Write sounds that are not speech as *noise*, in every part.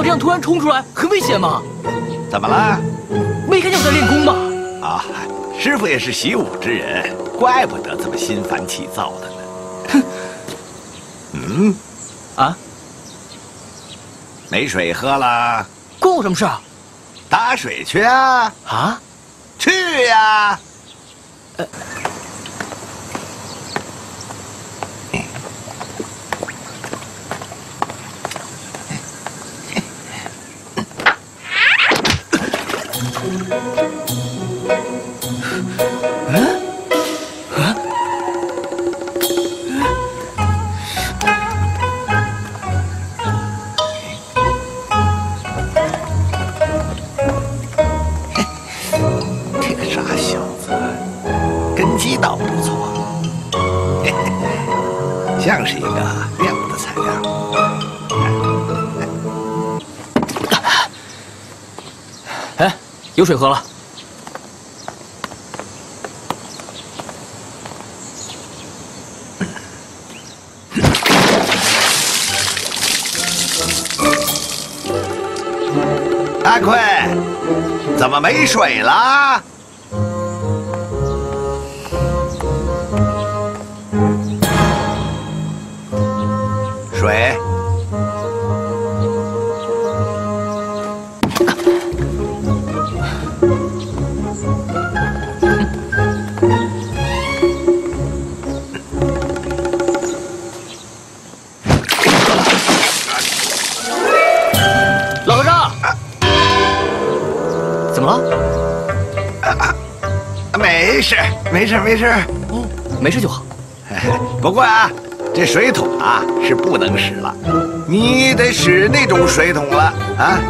你不知道这样突然冲出来很危险吗？怎么了？没看见我在练功吗？啊，师傅也是习武之人，怪不得这么心烦气躁的呢。哼，嗯，啊，没水喝了，关我什么事啊？打水去啊！啊，去呀！呃。Thank you. 有水喝了，阿奎，怎么没水了？不过啊，这水桶啊是不能使了，你得使那种水桶了啊。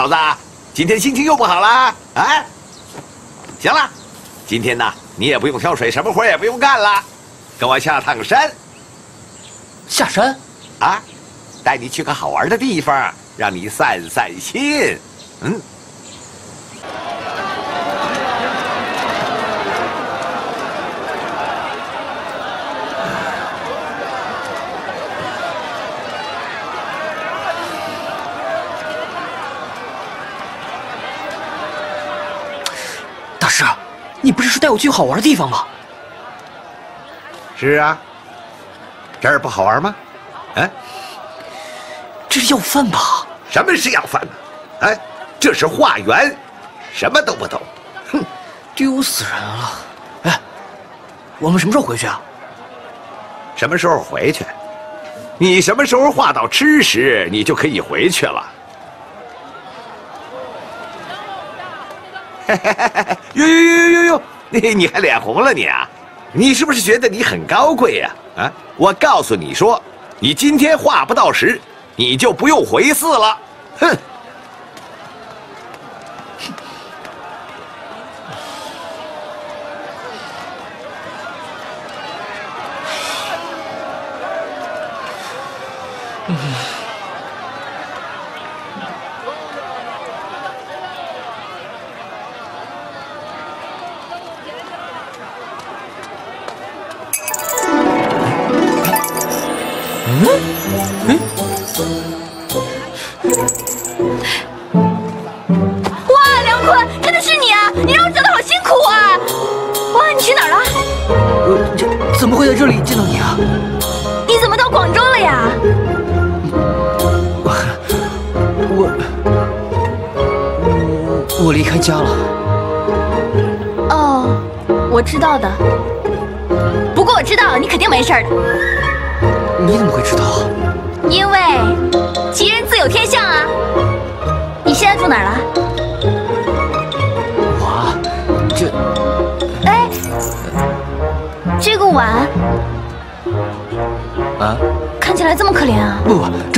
小子？今天心情又不好了啊？行了，今天呢？你也不用挑水，什么活也不用干了，跟我下趟山。下山？啊，带你去个好玩的地方，让你散散心。嗯。你不是说带我去好玩的地方吗？是啊，这儿不好玩吗？哎，这是要饭吧？什么是要饭呢？哎，这是化缘，什么都不懂，哼，丢死人了！哎，我们什么时候回去啊？什么时候回去？你什么时候化到吃时，你就可以回去了。呦呦呦呦呦！你你还脸红了你啊？你是不是觉得你很高贵呀？啊！我告诉你说，你今天话不到时，你就不用回寺了。哼！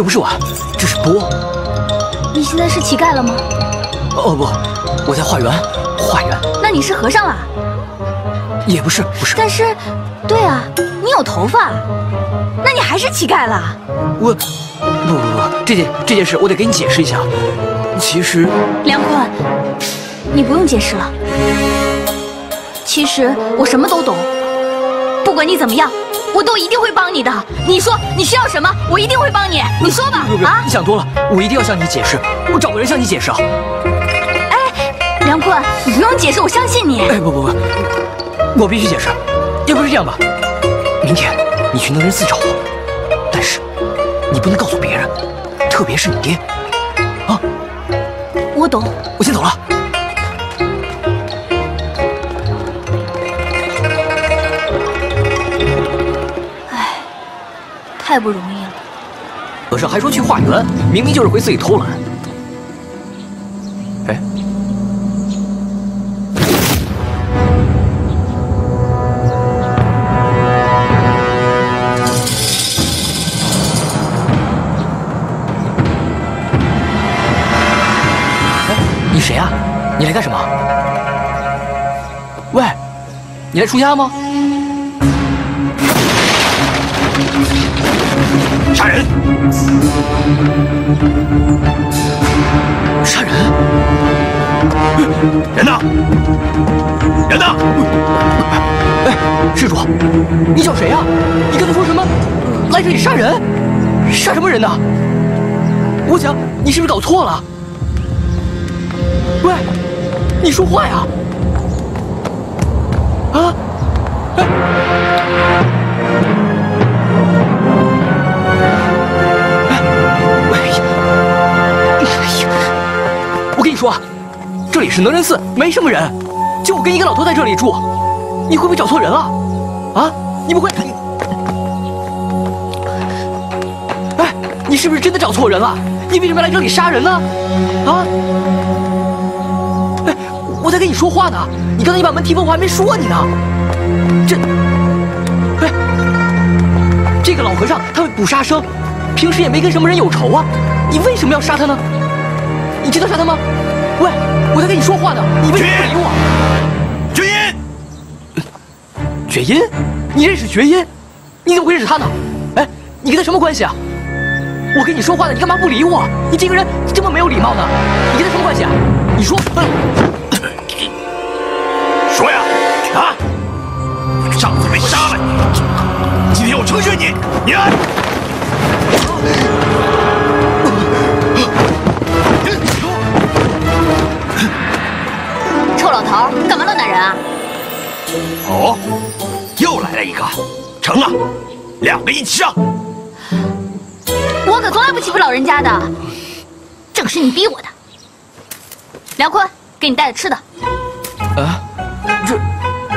这不是碗，这是钵。你现在是乞丐了吗？哦不，我在化缘，化缘那你是和尚了？也不是，不是。但是，对啊，你有头发，那你还是乞丐了？我不不不，这件这件事我得给你解释一下。其实梁坤，你不用解释了。其实我什么都懂，不管你怎么样，我都一定会帮你的。你说你需要什么，我一定会帮你。你说吧啊你！想多了，我一定要向你解释，我找个人向你解释啊。哎梁坤，你不用解释，我相信你。哎不不不，我必须解释。要不是这样吧，明天你去能人寺找我，但是你不能告诉别人，特别是你爹。啊，我懂。我先走了。太不容易了。可是还说去化缘，明明就是回自己偷懒。哎，哎，你谁啊、你来干什么？喂，你来出家吗？杀人！杀人？人呢？人呢？哎，施主，你找谁呀、你刚才说什么？来这里杀人？杀什么人呢？我想你是不是搞错了？喂，你说话呀！说，这里是能人寺，没什么人，就我跟一个老头在这里住，你会不会找错人了？啊？你不会？哎，你是不是真的找错人了？你为什么要来这里杀人呢？啊？哎，我在跟你说话呢，你刚才一把门提风，我还没说你呢。这，哎，这个老和尚他会捕杀生，平时也没跟什么人有仇啊，你为什么要杀他呢？你知道杀他吗？喂，我在跟你说话呢，你为什么不理我？绝音！绝音，你认识绝音？你怎么会认识他呢？哎，你跟他什么关系啊？我跟你说话呢，你干嘛不理我？你这个人这么没有礼貌呢？你跟他什么关系啊？你说，哎说呀！啊！上次没杀了你，今天我成全你！你来！头，干嘛乱打人啊？哦，又来了一个，成了，两个一起上。我可从来不欺负老人家的，正是你逼我的。梁坤，给你带的吃的，啊，这，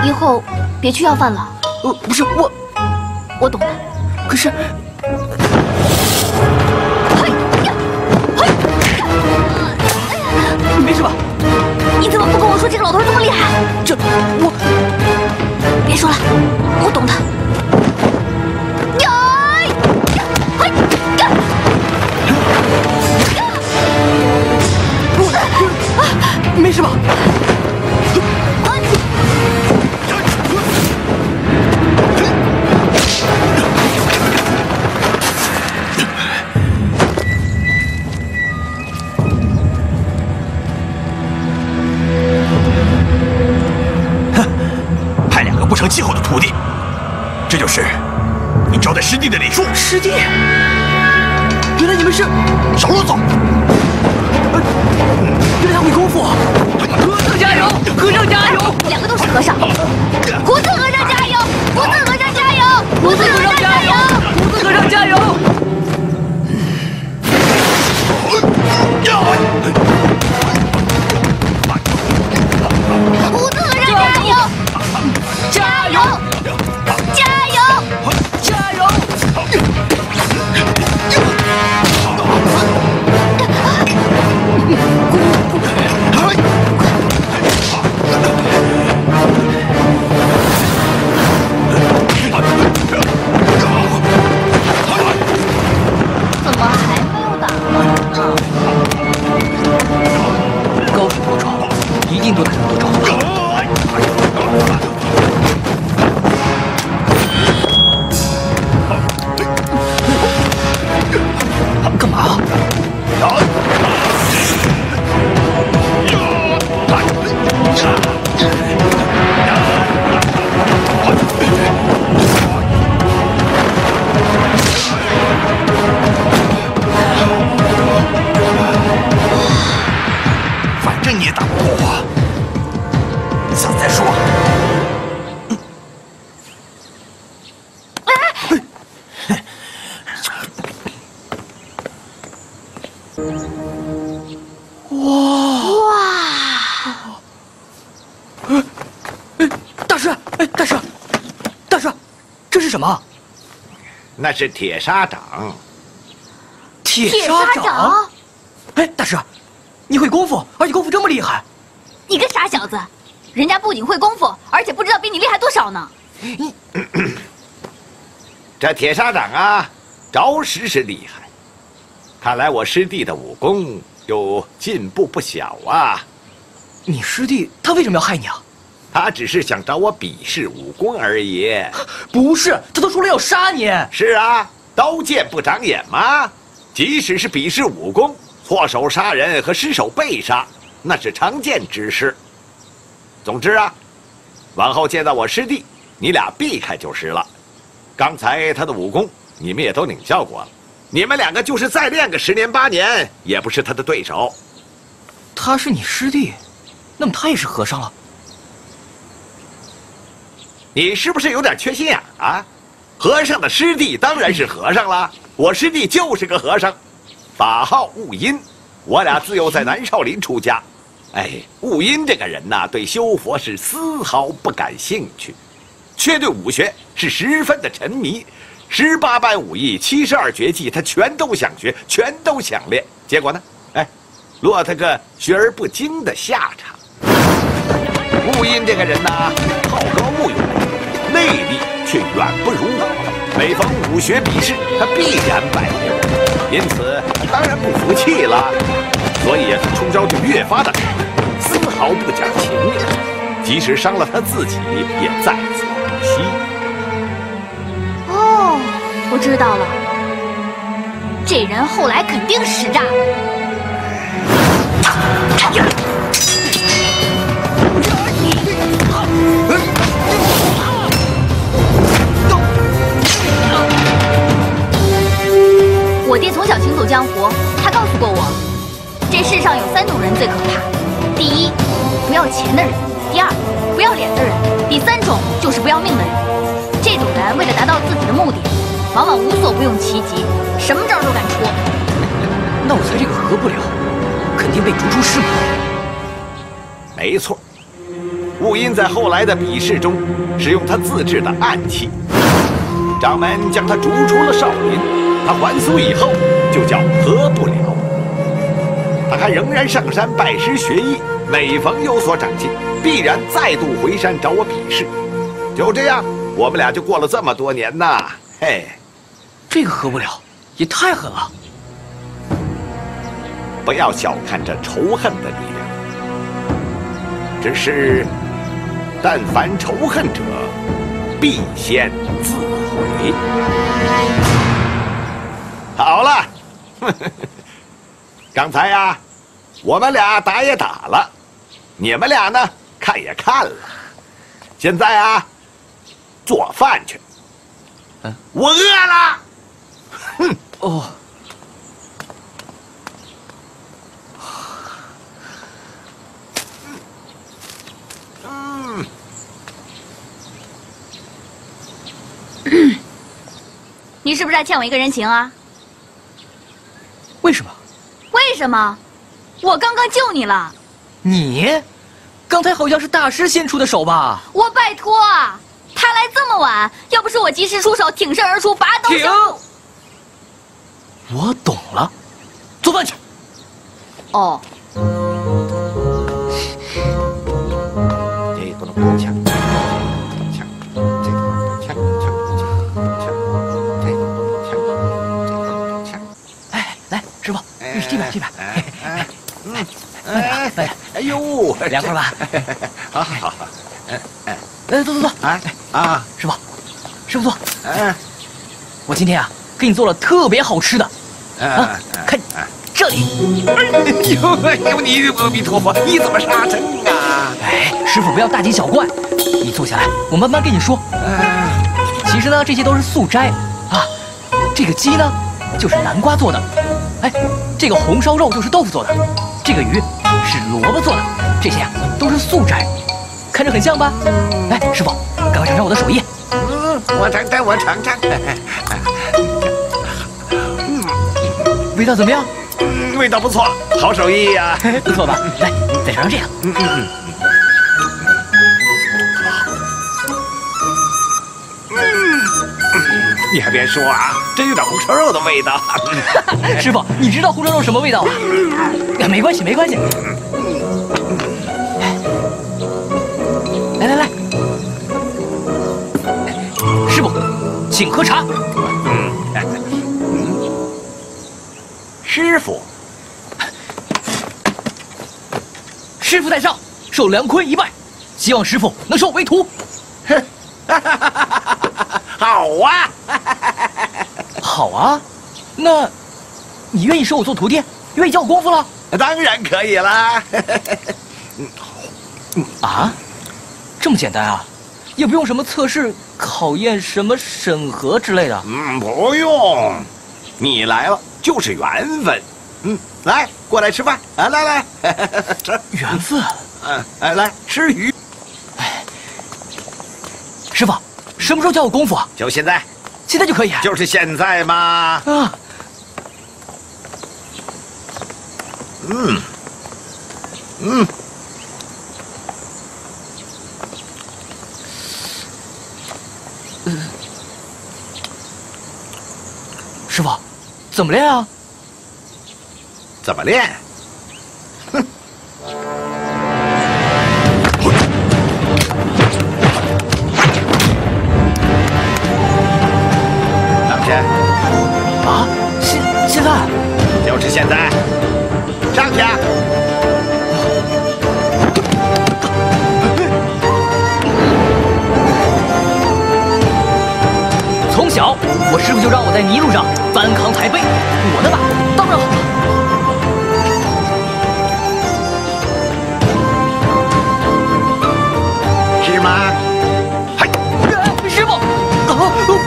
以后别去要饭了。呃，不是我，我懂的。可是嘿呀，嘿呀！你没事吧？你怎么不跟我说这个老头这么厉害？这我别说了，我懂的。呀呀，嘿呀！没事吧？师弟，原来你们是小罗总。原来会功夫，和尚加油！和尚加油！两个都是和尚，胡子和尚加油！胡子和尚加油！胡子和尚加油！胡子和尚加油！是铁砂掌。铁铁砂掌。哎，大师，你会功夫，而且功夫这么厉害。你个傻小子，人家不仅会功夫，而且不知道比你厉害多少呢。你这铁砂掌啊，着实是厉害。看来我师弟的武功有进步不小啊。你师弟他为什么要害你啊？他只是想找我比试武功而已。不是，他都说了要杀你。是啊，刀剑不长眼吗？即使是比试武功，错手杀人和失手被杀，那是常见之事。总之啊，往后见到我师弟，你俩避开就是了。刚才他的武功，你们也都领教过了。你们两个就是再练个十年八年，也不是他的对手。他是你师弟，那么他也是和尚了。你是不是有点缺心眼啊？和尚的师弟当然是和尚了，我师弟就是个和尚，法号悟音，我俩自幼在南少林出家。哎，悟音这个人呐，对修佛是丝毫不感兴趣，却对武学是十分的沉迷。十八般武艺、七十二绝技，他全都想学，全都想练。结果呢，哎，落他个学而不精的下场。悟音这个人呐，好高骛远，内力却远不如我。每逢武学比试，他必然败北，因此他当然不服气了，所以他出招就越发的狠，丝毫不讲情面，即使伤了他自己，也在所不惜。哦，我知道了，这人后来肯定使诈。我爹从小行走江湖，他告诉过我，这世上有三种人最可怕：第一，不要钱的人；第二，不要脸的人；第三种就是不要命的人。这种人为了达到自己的目的，往往无所不用其极，什么招都敢出。那我猜这个合不了，肯定被逐出师门。没错，悟阴在后来的比试中使用他自制的暗器，掌门将他逐出了少林。他还俗以后就叫合不了。他还仍然上山拜师学艺，每逢有所长进，必然再度回山找我比试。就这样，我们俩就过了这么多年呐。嘿，这个合不了，也太狠了。不要小看这仇恨的力量。只是，但凡仇恨者，必先自毁。好了，*laughs* 刚才呀、我们俩打也打了，你们俩呢看也看了，现在啊，做饭去。嗯我饿了。哼哦，你是不是还欠我一个人情啊？为什么？为什么？我刚刚救你了，你刚才好像是大师先出的手吧？我拜托啊！他来这么晚，要不是我及时出手，挺身而出，拔刀相助。！我懂了，做饭去。哦，哎，来，师傅，哎这边这边。哎哎嗯哎哎呦，凉快吧？*laughs* 好好好，哎，哎，坐坐坐。哎啊，师傅，师傅坐。哎我今天啊，给你做了特别好吃的啊嗯，，看这里。哎呦哎呦，你阿弥陀佛，你怎么杀生啊？哎，师傅不要大惊小怪，你坐下来，我慢慢跟你说。嗯其实呢，这些都是素斋啊。这个鸡呢，就是南瓜做的。哎，这个红烧肉就是豆腐做的。这个鱼是萝卜做的。这些啊都是素斋，看着很像吧？来，师傅，赶快尝尝我的手艺。嗯，我尝尝，我尝尝，嗯味道怎么样？嗯，味道不错，好手艺呀。*laughs* 不错吧？来，再尝尝这个。嗯嗯嗯。你还别说啊，真有点红烧肉的味道。*laughs* 师傅，你知道红烧肉什么味道啊？哎没关系，没关系。来来来，师傅，请喝茶。师傅，师傅在上，受梁坤一拜，希望师傅能收我为徒。*laughs* 好啊，*laughs* 好啊，那，你愿意收我做徒弟？愿意教我功夫了？当然可以啦。*laughs* 啊，这么简单啊？也不用什么测试、考验、什么审核之类的。嗯，不用，你来了就是缘分。嗯，来，过来吃饭啊！来来，吃。*laughs* 缘分。嗯，哎，来吃鱼。哎师傅，什么时候教我功夫啊？就现在，现在就可以。就是现在嘛。啊，嗯，嗯，师傅，怎么练啊？怎么练？现在，上去啊！从小，我师傅就让我在泥路上翻扛抬背，我的马当然好了。是吗？嗨，呃师傅，啊，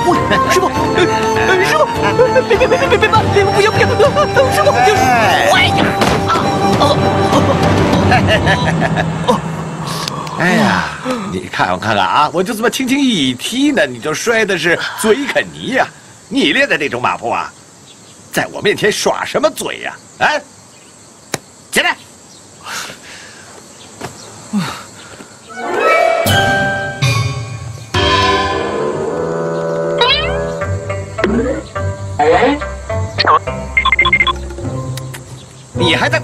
我师傅，呃师傅，别别别别别别别，不行不行，呃师傅，哎呀，啊，哎呀，你看我看看啊，我就这么轻轻一踢呢，你就摔的是嘴啃泥呀、你练的那种马步啊，在我面前耍什么嘴呀、啊？起来！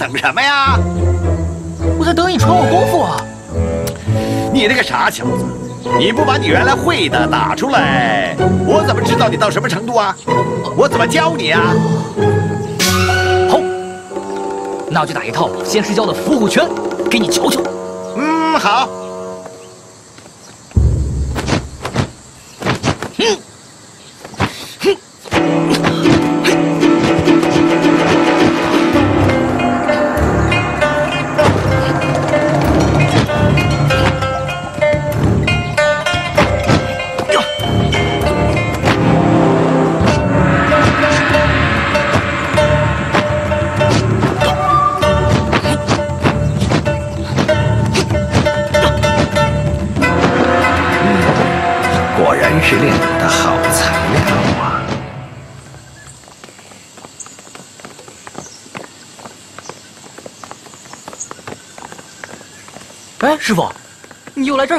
等什么呀？我在等你传我功夫啊。你这个傻小子，你不把你原来会的打出来，我怎么知道你到什么程度啊？我怎么教你啊？好，那我就打一套先师教的伏虎拳给你瞧瞧。嗯，好。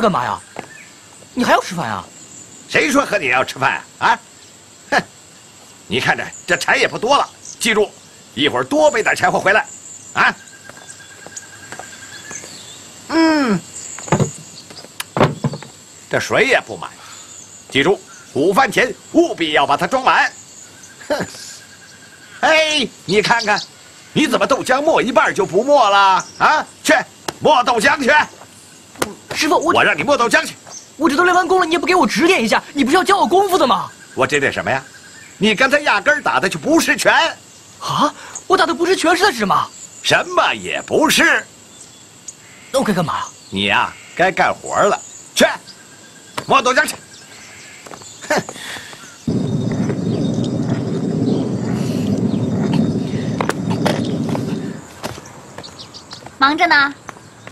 干嘛呀？你还要吃饭呀？谁说和你要吃饭啊？哼！你看着这柴也不多了，记住，一会儿多备点柴火回来，啊！嗯，这水也不满，记住，午饭前务必要把它装满。哼！哎，你看看，你怎么豆浆没一半就不没了啊？去，磨豆浆去！师傅，我我让你磨豆浆去！我这都练完功了，你也不给我指点一下？你不是要教我功夫的吗？我指点什么呀？你刚才压根儿打的就不是拳，啊！我打的不是拳，是在指吗？什么也不是。那我该干嘛？你呀、该干活了，去磨豆浆去。哼，忙着呢，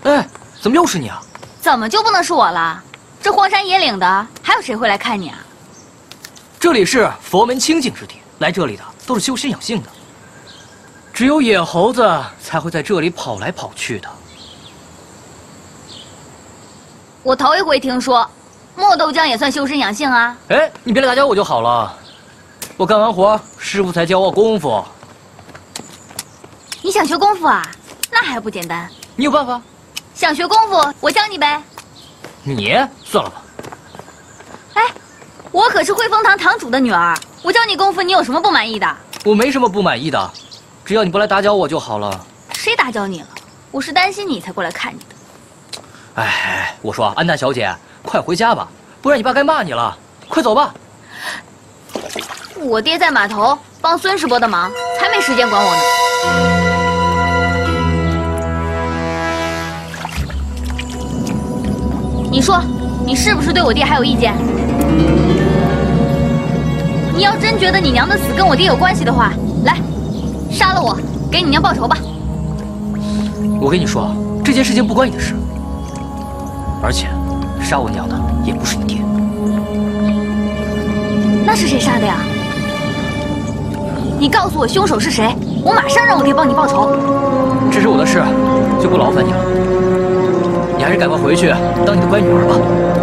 哎，怎么又是你啊？怎么就不能是我了？这荒山野岭的，还有谁会来看你啊？这里是佛门清净之地，来这里的都是修身养性的，只有野猴子才会在这里跑来跑去的。我头一回听说，磨豆浆也算修身养性啊。哎，你别来打搅我就好了。我干完活，师傅才教我功夫。你想学功夫啊？那还不简单。你有办法？想学功夫，我教你呗。你算了吧。哎，我可是汇丰堂堂主的女儿，我教你功夫，你有什么不满意的？我没什么不满意的，只要你不来打搅我就好了。谁打搅你了？我是担心你才过来看你的。哎，我说安娜小姐，快回家吧，不然你爸该骂你了。快走吧。我爹在码头帮孙师伯的忙，才没时间管我呢。你说，你是不是对我爹还有意见？你要真觉得你娘的死跟我爹有关系的话，来，杀了我，给你娘报仇吧。我跟你说，这件事情不关你的事，而且杀我娘的也不是你爹。那是谁杀的呀？你告诉我凶手是谁，我马上让我爹帮你报仇。这是我的事，就不劳烦你了。你还是赶快回去当你的乖女儿吧。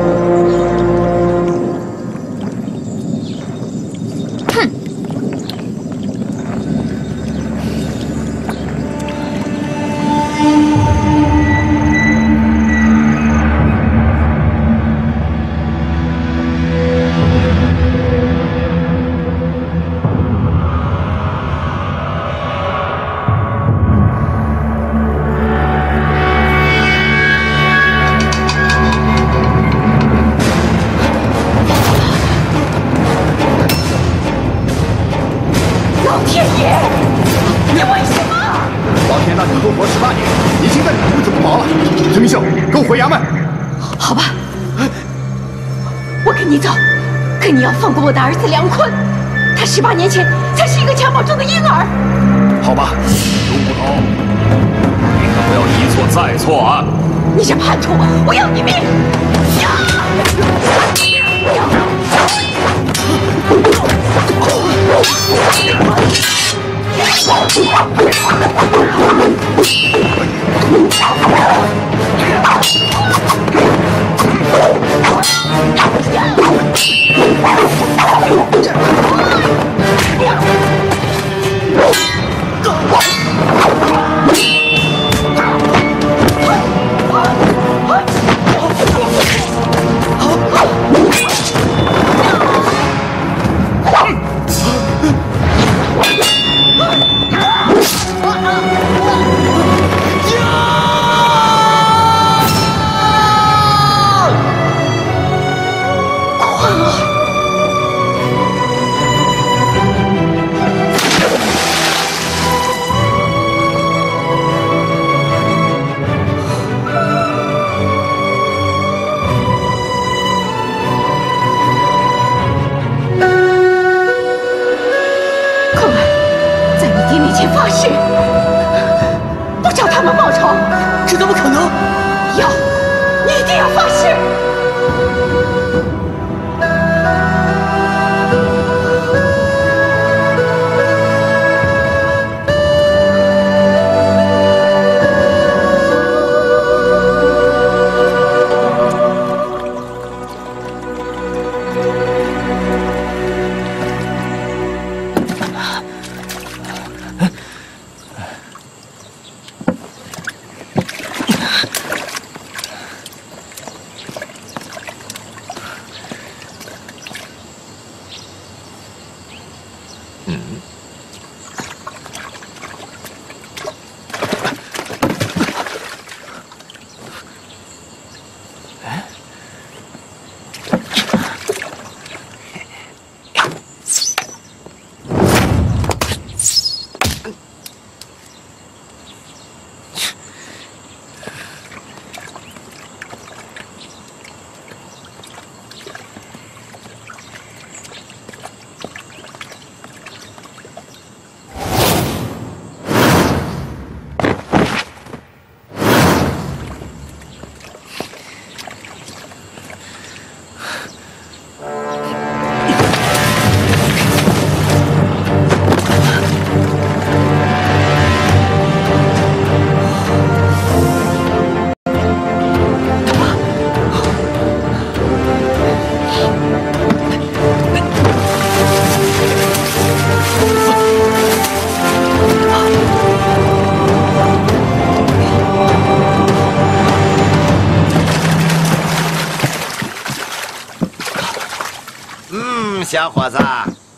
小伙子，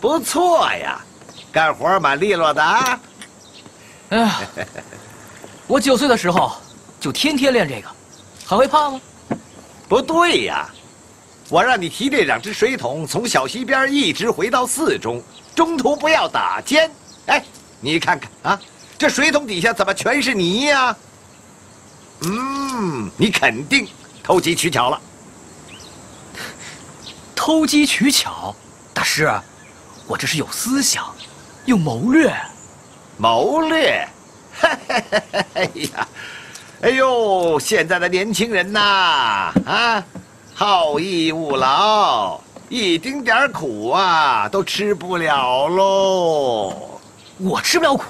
不错呀，干活蛮利落的啊。哎呀，我九岁的时候就天天练这个，还会怕吗？不对呀，我让你提这两只水桶从小溪边一直回到寺中，中途不要打尖。哎，你看看啊，这水桶底下怎么全是泥呀？嗯，你肯定偷机取巧了。*laughs* 偷机取巧，大师，我这是有思想，有谋略。谋略，哎呀，哎呦，现在的年轻人呐，啊，好逸恶劳，一丁点苦啊都吃不了喽。我吃不了苦，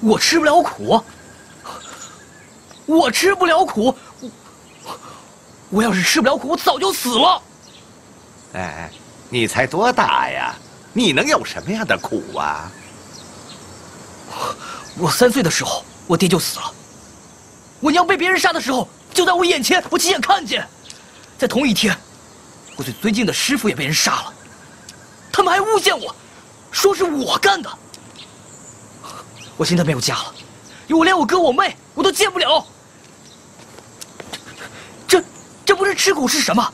我吃不了苦，我吃不了苦。我要是吃不了苦，我早就死了。哎，你才多大呀？你能有什么样的苦啊？我三岁的时候，我爹就死了。我娘被别人杀的时候，就在我眼前，我亲眼看见。在同一天，我最尊敬的师傅也被人杀了。他们还诬陷我，说是我干的。我现在没有家了，我连我哥我妹我都见不了。这不是吃苦是什么？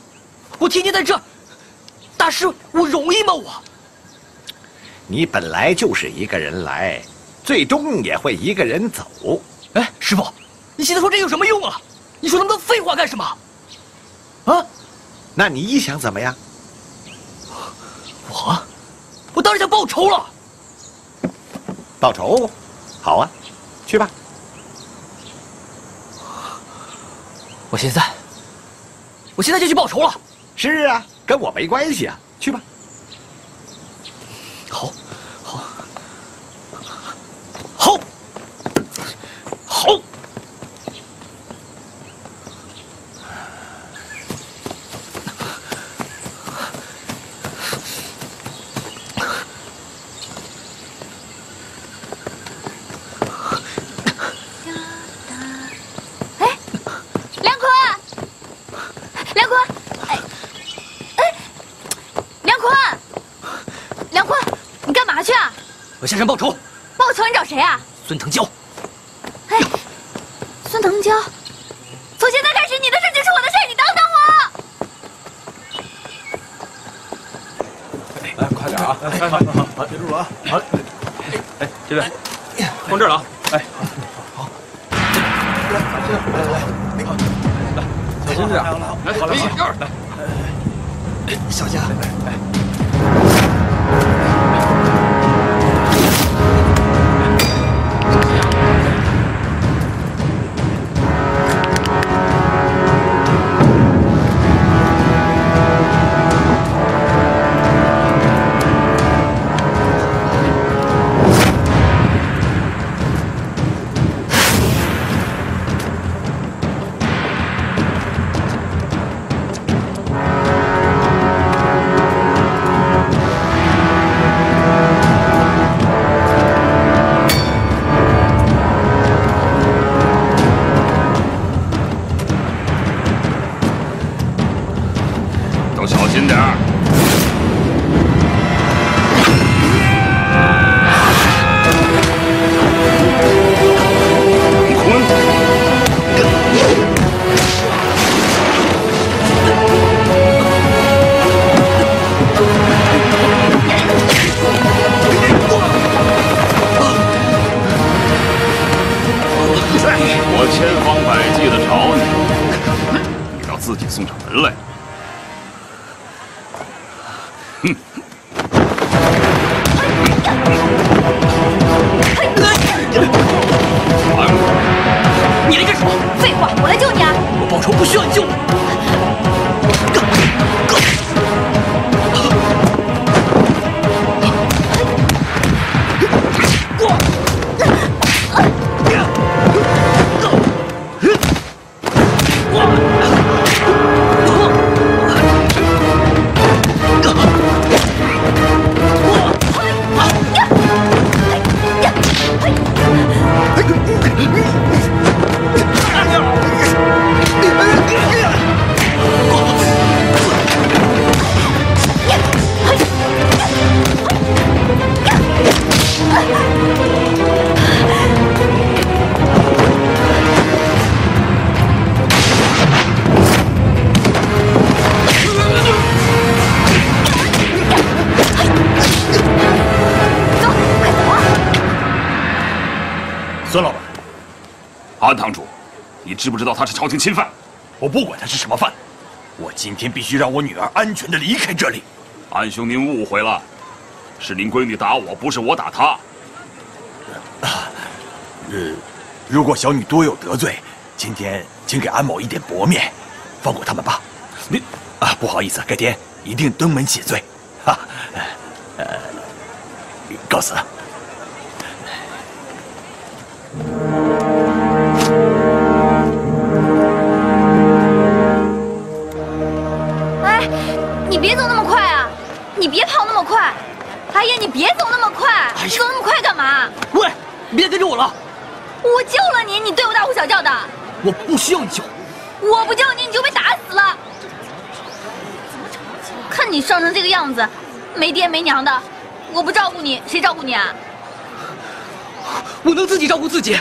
我天天在这，大师，我容易吗？我，你本来就是一个人来，最终也会一个人走。哎，师傅，你现在说这有什么用啊？你说那么多废话干什么？啊？那你想怎么样？我，我当然想报仇了。报仇？好啊，去吧。我现在。我现在就去报仇了。是啊，跟我没关系啊，去吧。好，好，好，好。我下山报仇，报仇你找谁啊？孙腾蛟。哎，孙腾蛟，从现在开始你的事就是我的事，你等等我。来，快点啊！哎，好，好，好，别住了啊！好，哎，这边，放这儿了啊！哎，好，好，来，来，来，来，来，小心点，来，好了，一二，来，哎，小心，来，来。你干什么？废话，我来救你啊！我报仇不需要你救我。安堂主，你知不知道他是朝廷钦犯？我不管他是什么犯，我今天必须让我女儿安全的离开这里。安兄，您误会了，是您闺女打我，不是我打她。呃，如果小女多有得罪，今天请给安某一点薄面，放过他们吧。你啊，不好意思，改天一定登门谢罪。哈，呃，告辞。别跑那么快！哎呀，你别走那么快！你走那么快干嘛？喂，你别跟着我了！我救了你，你对我大呼小叫的。我不需要你救。我不救你，你就被打死了。看你伤成这个样子，没爹没娘的，我不照顾你，谁照顾你啊？我能自己照顾自己。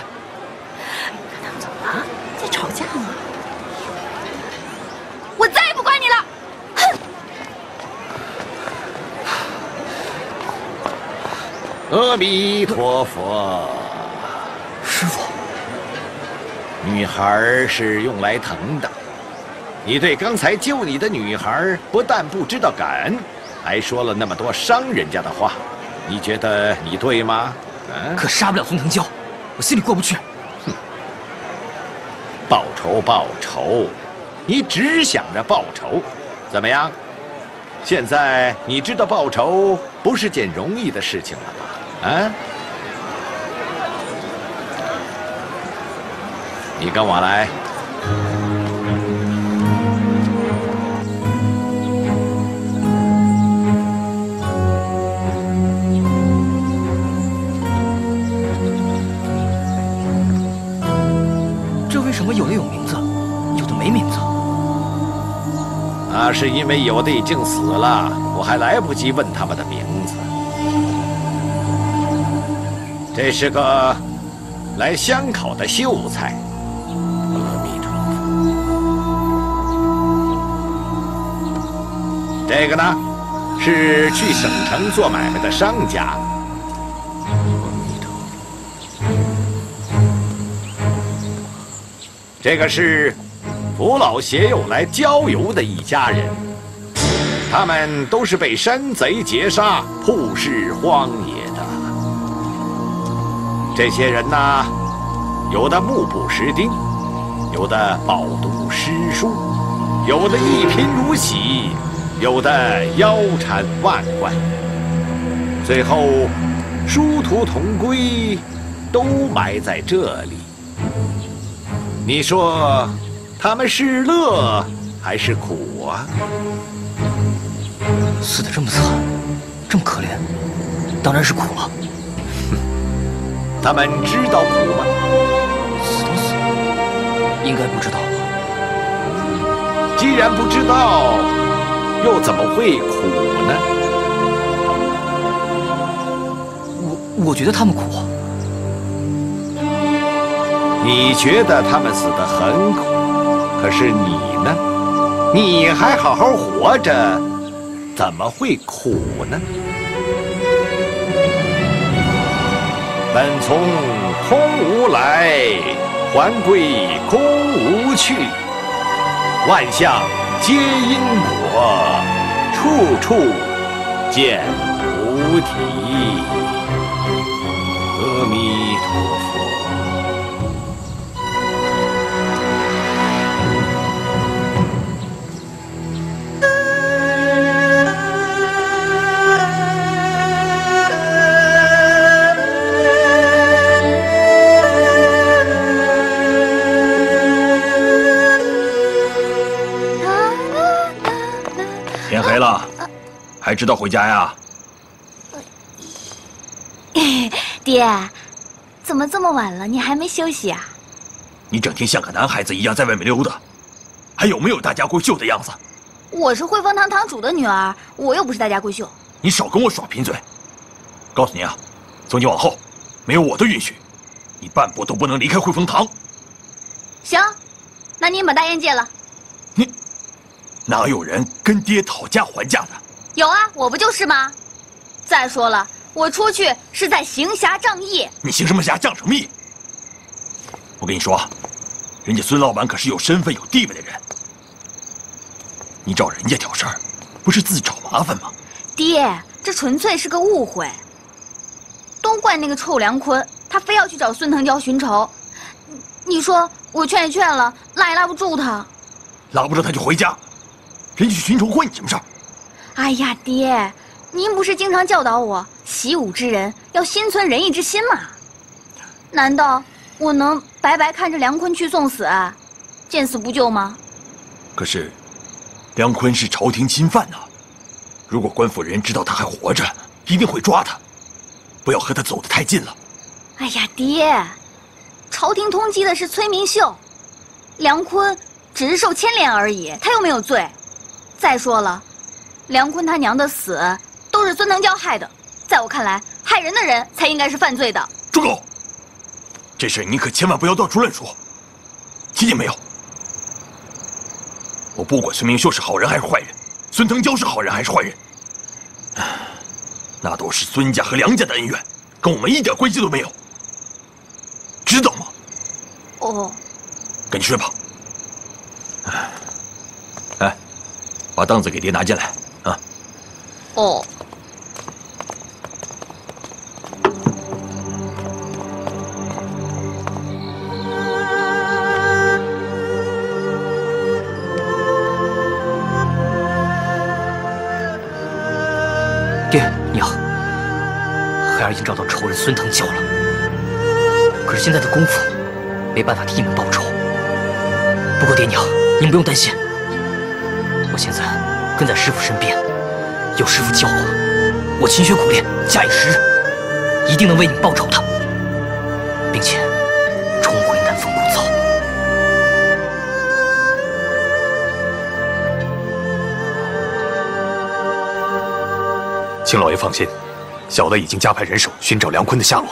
怎么了？在吵架吗？我再也不管你了。哼！阿弥陀佛，师傅。女孩是用来疼的，你对刚才救你的女孩不但不知道感恩，还说了那么多伤人家的话，你觉得你对吗？嗯。可杀不了松藤娇，我心里过不去。哼！报仇报仇，你只想着报仇，怎么样？现在你知道报仇不是件容易的事情了吧？啊？你跟我来。这为什么有的有名字，有的没名字？那是因为有的已经死了，我还来不及问他们的名这是个来相考的秀才。阿弥陀佛这个呢，是去省城做买卖的商家。这个是扶老携幼来郊游的一家人，他们都是被山贼劫杀、曝尸荒野。这些人呢，有的目不识丁，有的饱读诗书，有的一贫如洗。有的腰缠万贯，最后殊途同归，都埋在这里。你说他们是乐还是苦啊？死的这么惨，这么可怜，当然是苦了。哼，他们知道苦吗？死都死了，应该不知道吧？既然不知道。又怎么会苦呢？我我觉得他们苦。你觉得他们死得很苦，可是你呢？你还好好活着，怎么会苦呢？本从空无来，还归空无去，万象。皆因果，处处见菩提。阿弥陀佛。还知道回家呀？*laughs* 爹，怎么这么晚了，你还没休息啊？你整天像个男孩子一样在外面溜达，还有没有大家闺秀的样子？我是汇丰堂堂主的女儿，我又不是大家闺秀。你少跟我耍贫嘴！告诉你啊，从今往后，没有我的允许，你半步都不能离开汇丰堂。行，那你把大烟戒了。你哪有人跟爹讨价还价的？有啊，我不就是吗？再说了，我出去是在行侠仗义。你行什么侠，仗什么义？我跟你说，人家孙老板可是有身份、有地位的人，你找人家挑事儿，不是自找麻烦吗？爹，这纯粹是个误会。都怪那个臭梁坤，他非要去找孙腾蛟寻仇。你说我劝也劝了，拉也拉不住他。拉不住他就回家，人家去寻仇关你什么事儿？哎呀，爹，您不是经常教导我，习武之人要心存仁义之心吗？难道我能白白看着梁坤去送死，见死不救吗？可是，梁坤是朝廷钦犯呐，如果官府人知道他还活着，一定会抓他。不要和他走得太近了。哎呀，爹，朝廷通缉的是崔明秀，梁坤只是受牵连而已，他又没有罪。再说了，梁坤他娘的死都是孙腾蛟害的，在我看来，害人的人才应该是犯罪的。住口！这事你可千万不要到处乱说，听见没有？我不管孙明秀是好人还是坏人，孙腾蛟是好人还是坏人。那都是孙家和梁家的恩怨，跟我们一点关系都没有，知道吗？哦，赶紧睡吧。哎，把凳子给爹拿进来哦，爹娘。孩儿已经找到仇人孙腾蛟了，可是现在的功夫没办法替你们报仇。不过爹娘，您不用担心，我现在跟在师傅身边，有师傅教我，我勤学苦练，假以时日，一定能为你们报仇的，并且重回南风古草。请老爷放心。小的已经加派人手寻找梁坤的下落。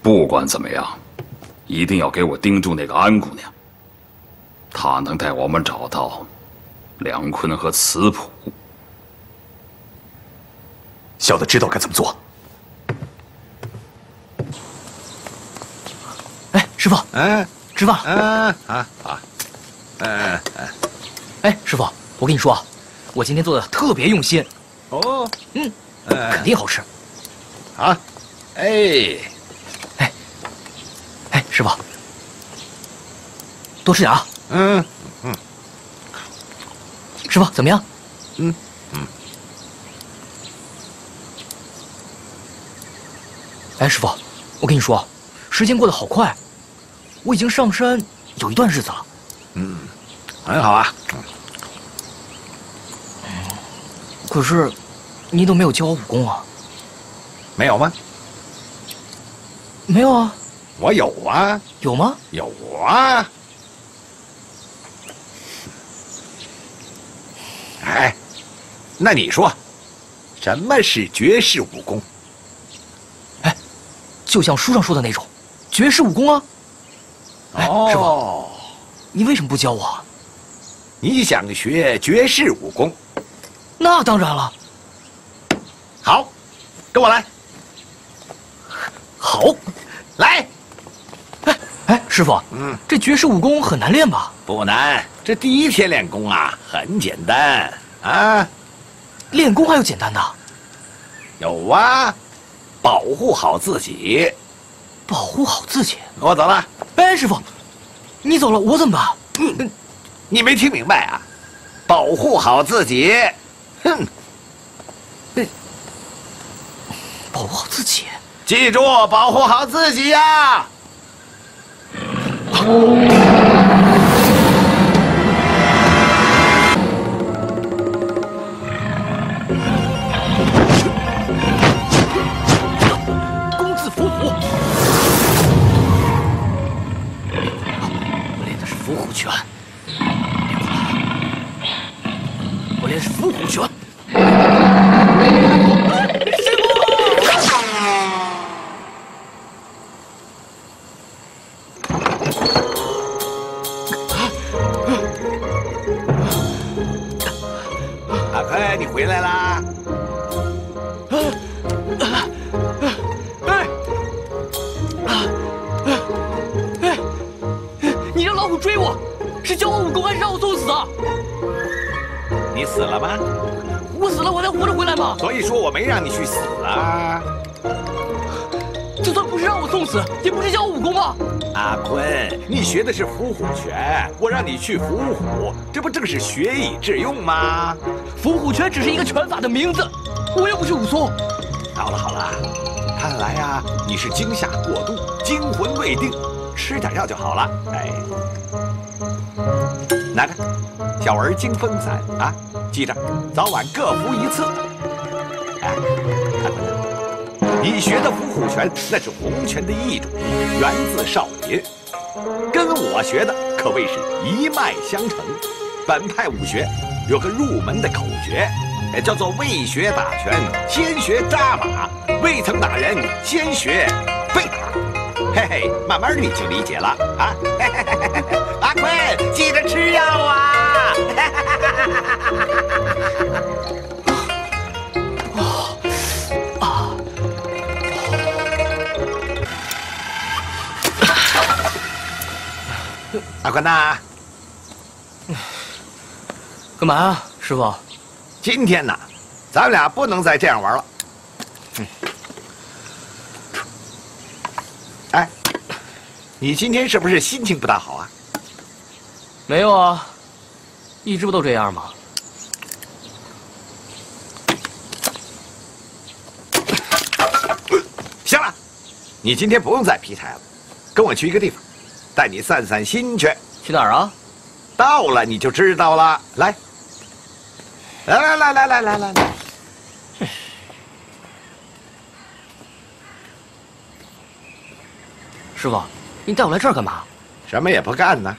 不管怎么样，一定要给我盯住那个安姑娘。她能带我们找到梁坤和慈普。小的知道该怎么做。哎，师傅，嗯，吃饭。嗯啊啊！哎哎。哎，师傅，我跟你说啊。我今天做的特别用心，哦，嗯，肯定好吃。啊，哎，哎，哎，师傅，多吃点啊。嗯嗯。师傅怎么样？嗯嗯。哎，师傅，我跟你说，时间过得好快，我已经上山有一段日子了。嗯，很好啊。可是，你都没有教我武功啊？没有吗？没有啊。我有啊。有吗？有啊。哎，那你说，什么是绝世武功？哎，就像书上说的那种，绝世武功啊。哎，师傅，你为什么不教我？你想学绝世武功？那当然了。好，跟我来。好，来。哎哎，师傅，嗯，这绝世武功很难练吧？不难，这第一天练功啊，很简单啊。练功还有简单的？有啊，保护好自己。保护好自己。我走了。哎，师傅，你走了，我怎么办？嗯，你没听明白啊？保护好自己。哼！保护好自己，记住，保护好自己呀！公伏虎拳。我练伏虎拳。以说我没让你去死啊。就算不是让我送死，也不是教我武功吗？阿坤，你学的是伏虎拳，我让你去伏虎，这不正是学以致用吗？伏虎拳只是一个拳法的名字，我又不是武松。好了好了，看来呀，你是惊吓过度，惊魂未定，吃点药就好了。哎，拿着，小儿惊风散啊，记着，早晚各服一次。你学的伏虎拳那是洪拳的一种，源自少林，跟我学的可谓是一脉相承。本派武学有个入门的口诀，叫做未学打拳先学扎马，未曾打人先学飞打。嘿嘿，慢慢你就理解了啊！阿坤，记得吃药啊！*laughs* 阿坤呐，干嘛呀，师傅？今天呢，咱们俩不能再这样玩了。哎，你今天是不是心情不大好啊？没有啊，一直不都这样吗？行了，你今天不用再劈柴了，跟我去一个地方。带你散散心去。去哪儿啊？到了你就知道了。来，来来来来来来来来。师傅，你带我来这儿干嘛？什么也不干呢。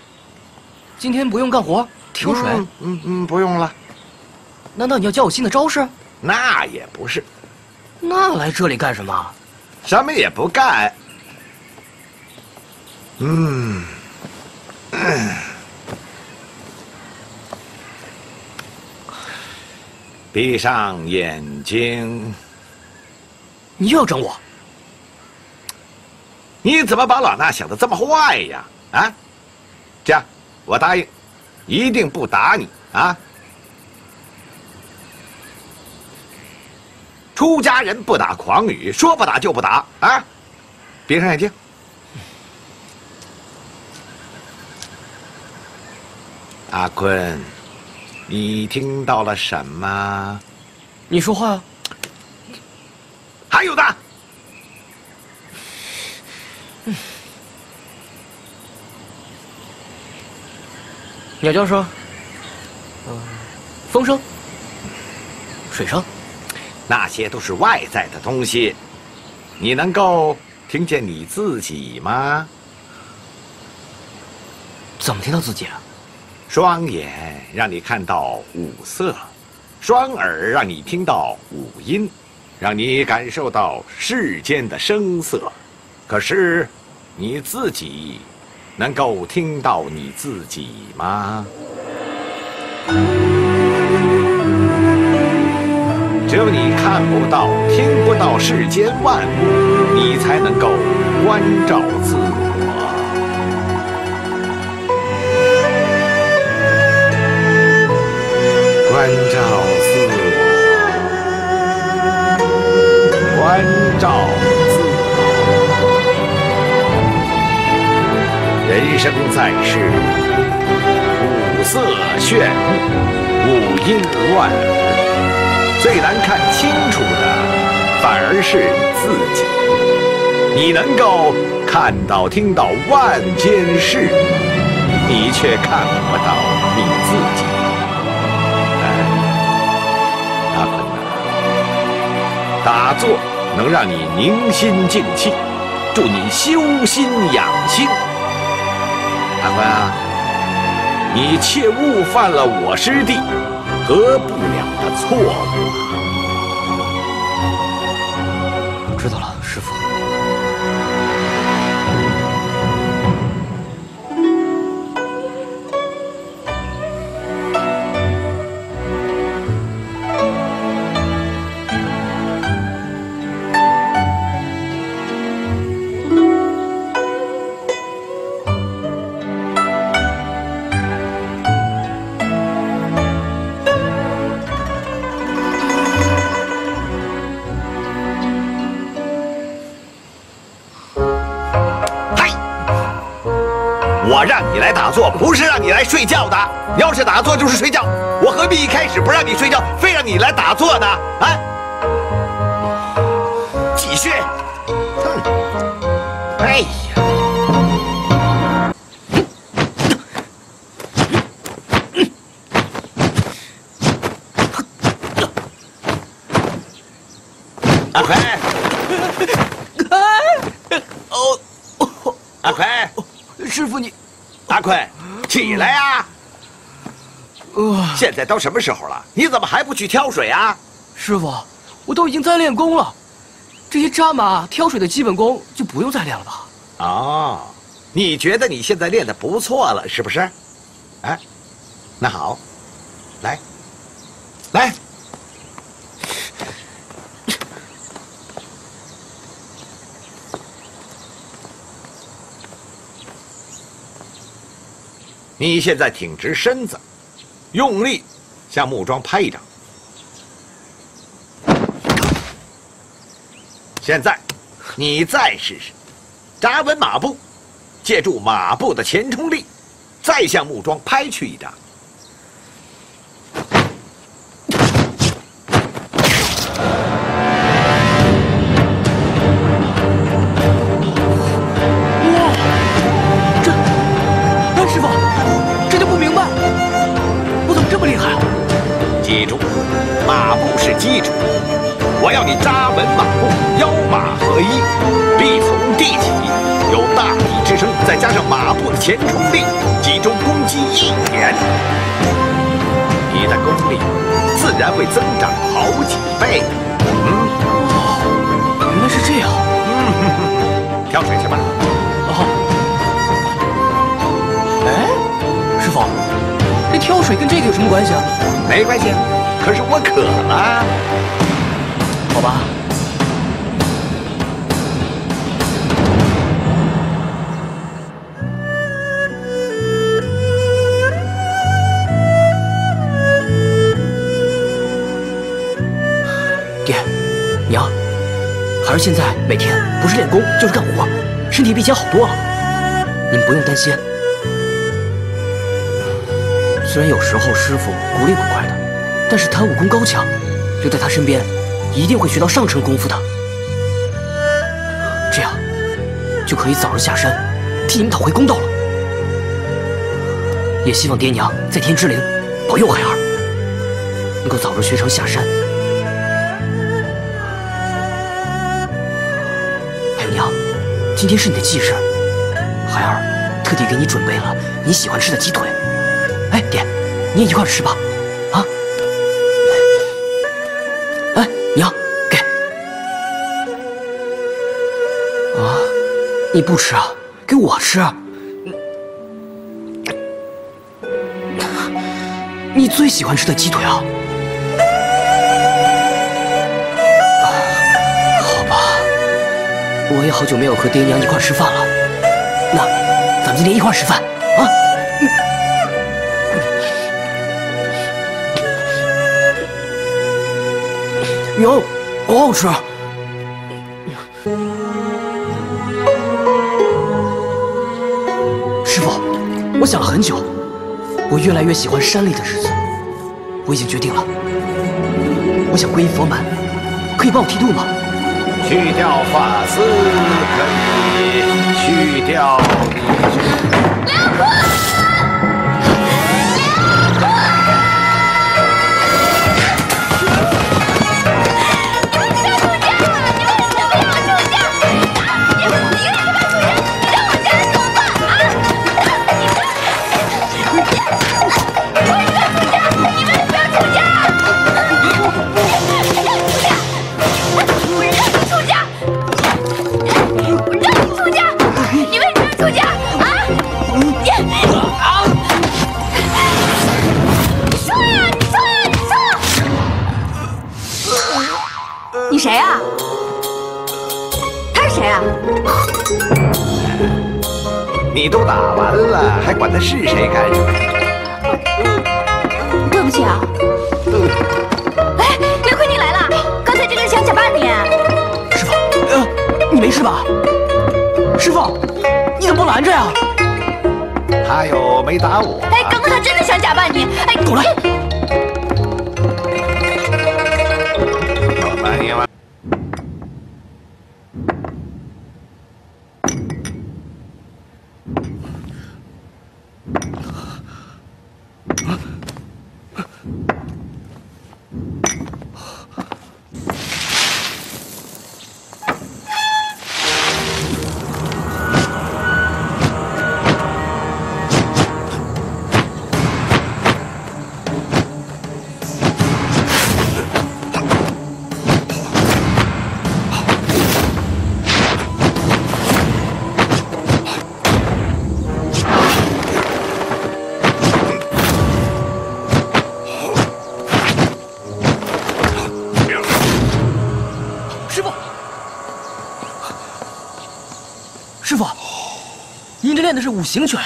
今天不用干活，停水。嗯,嗯，不用了。难道你要教我新的招式？那也不是。那来这里干什么？什么也不干，嗯，闭上眼睛。你又要整我？你怎么把老衲想的这么坏呀？啊，这样，我答应，一定不打你啊。出家人不打诳语，说不打就不打啊。闭上眼睛。阿坤，你听到了什么？你说话啊。还有的。鸟叫声。嗯，风声。水声。那些都是外在的东西，你能够听见你自己吗？怎么听到自己啊？双眼让你看到五色，双耳让你听到五音，让你感受到世间的声色。可是，你自己能够听到你自己吗？只有你看不到、听不到世间万物，你才能够关照自我。关照自我，关照自我。人生在世，五色炫目，五音乱，最难看清楚的反而是自己。你能够看到、听到万件事，你却看不到你自己。打坐能让你宁心静气，助你修心养性。阿坤啊，你切勿犯了我师弟何不了的错误啊。打坐，不是让你来睡觉的。要是打坐就是睡觉，我何必一开始不让你睡觉，非让你来打坐呢？啊！继续。哼！哎呀！阿奎，哦，阿奎，师傅你，阿奎，起来呀！现在都什么时候了？你怎么还不去挑水啊？师傅，我都已经在练功了，这些扎马、挑水的基本功就不用再练了吧？哦，你觉得你现在练的不错了，是不是？哎，那好，来，你现在挺直身子，用力向木桩拍一掌。现在，你再试试，扎稳马步，借助马步的前冲力，再向木桩拍去一掌。前冲力，集中攻击一点，你的功力自然会增长好几倍。嗯，原来是这样。嗯挑水去吧。哦。哎，师傅，这挑水跟这个有什么关系啊？没关系，可是我渴了。好吧。孩儿现在每天不是练功就是干活，身体比以前好多了。你们不用担心。虽然有时候师傅古里古怪的，但是他武功高强，留在他身边，一定会学到上乘功夫的。这样，就可以早日下山，替你们讨回公道了。也希望爹娘在天之灵保佑孩儿，能够早日学成下山。今天是你的忌日，孩儿特地给你准备了你喜欢吃的鸡腿。哎，爹，你也一块吃吧，啊！哎，娘，给。啊，你不吃啊？给我吃。你最喜欢吃的鸡腿啊？我也好久没有和爹娘一块吃饭了。那咱们今天一块吃饭啊？娘，好好吃。师傅，我想了很久，我越来越喜欢山里的日子。我已经决定了，我想皈依佛门，可以帮我剃度吗？去掉发丝可以，去掉你。梁坤。是五行拳。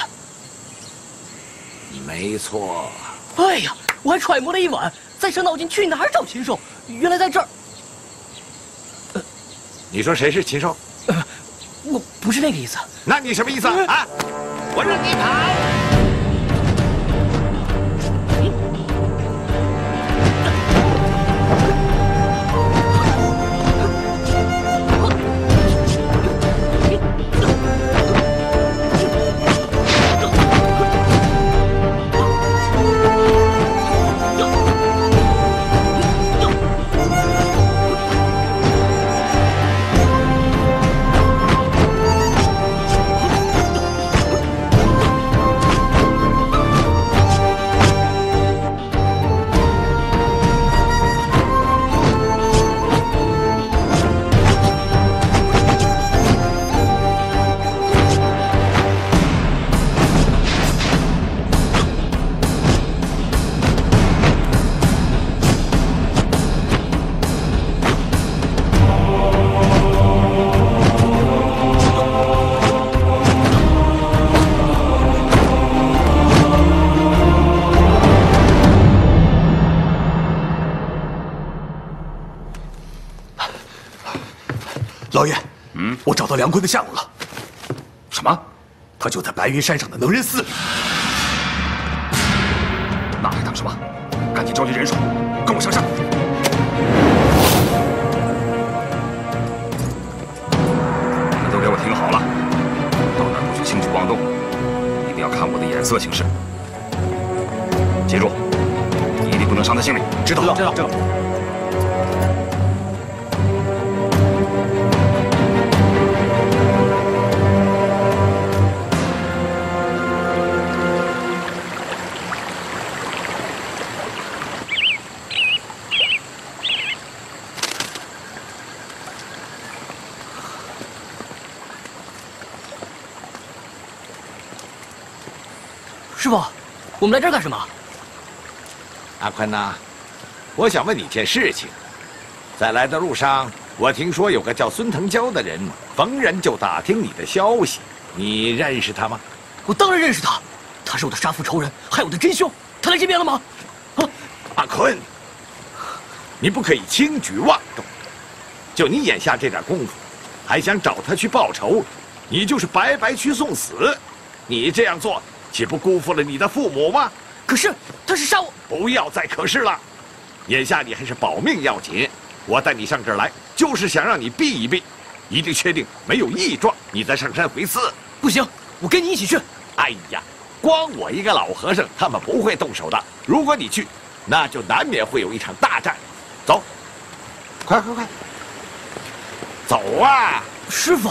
没错，哎呀，我还揣摩了一晚，再伤脑筋去哪儿找禽兽？原来在这儿。你说谁是禽兽？呃，我不是那个意思。那你什么意思啊？我让你跑！找到梁坤的下落了。什么？他就在白云山上的能人寺里。那还等什么？赶紧召集人手，跟我上山！你们都给我听好了，到那儿不许轻举妄动，一定要看我的眼色行事。记住，一定不能伤他性命。知道，知道，知道。我们来这儿干什么？阿坤呐，我想问你件事情。在来的路上，我听说有个叫孙腾蛟的人，逢人就打听你的消息。你认识他吗？我当然认识他，他是我的杀父仇人，害我的真凶。他来这边了吗？啊，阿坤，你不可以轻举妄动。就你眼下这点功夫，还想找他去报仇，你就是白白去送死。你这样做，岂不辜负了你的父母吗？可是他是杀我，不要再可是了。眼下你还是保命要紧。我带你上这儿来，就是想让你避一避，一定确定没有异状，你再上山回寺。不行，我跟你一起去。哎呀，光我一个老和尚，他们不会动手的。如果你去，那就难免会有一场大战。走，快快快，走啊！师傅。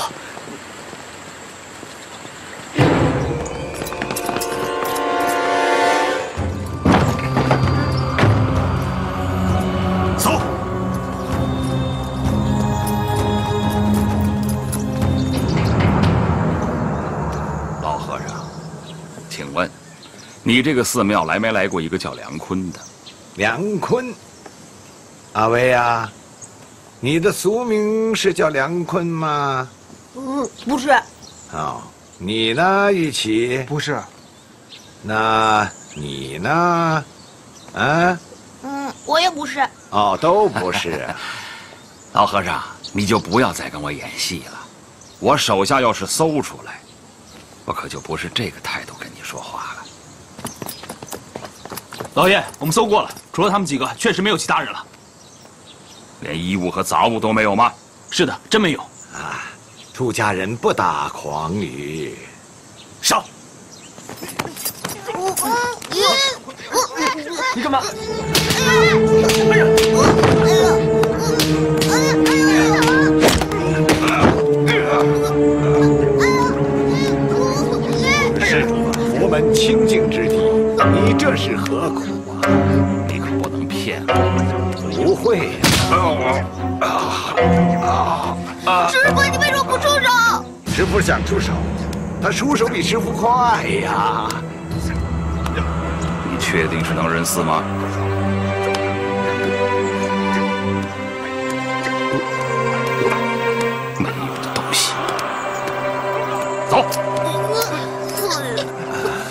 你这个寺庙来没来过一个叫梁坤的？梁坤，阿威啊，你的俗名是叫梁坤吗？嗯，不是。哦，你呢，玉琪？不是。那你呢？啊？嗯，我也不是。哦，都不是。*laughs* 老和尚，你就不要再跟我演戏了。我手下要是搜出来，我可就不是这个态度跟你。说话了。老爷，我们搜过了，除了他们几个，确实没有其他人了。连衣物和杂物都没有吗？是的，真没有。啊，出家人不打诳语。上！你干嘛？施主，佛门清净之地，你这是何苦啊？你可不能骗我！不会。师傅，你为什么不出手？师傅想出手，他出手比师傅快呀。你确定是能人死吗？没有的东西，走！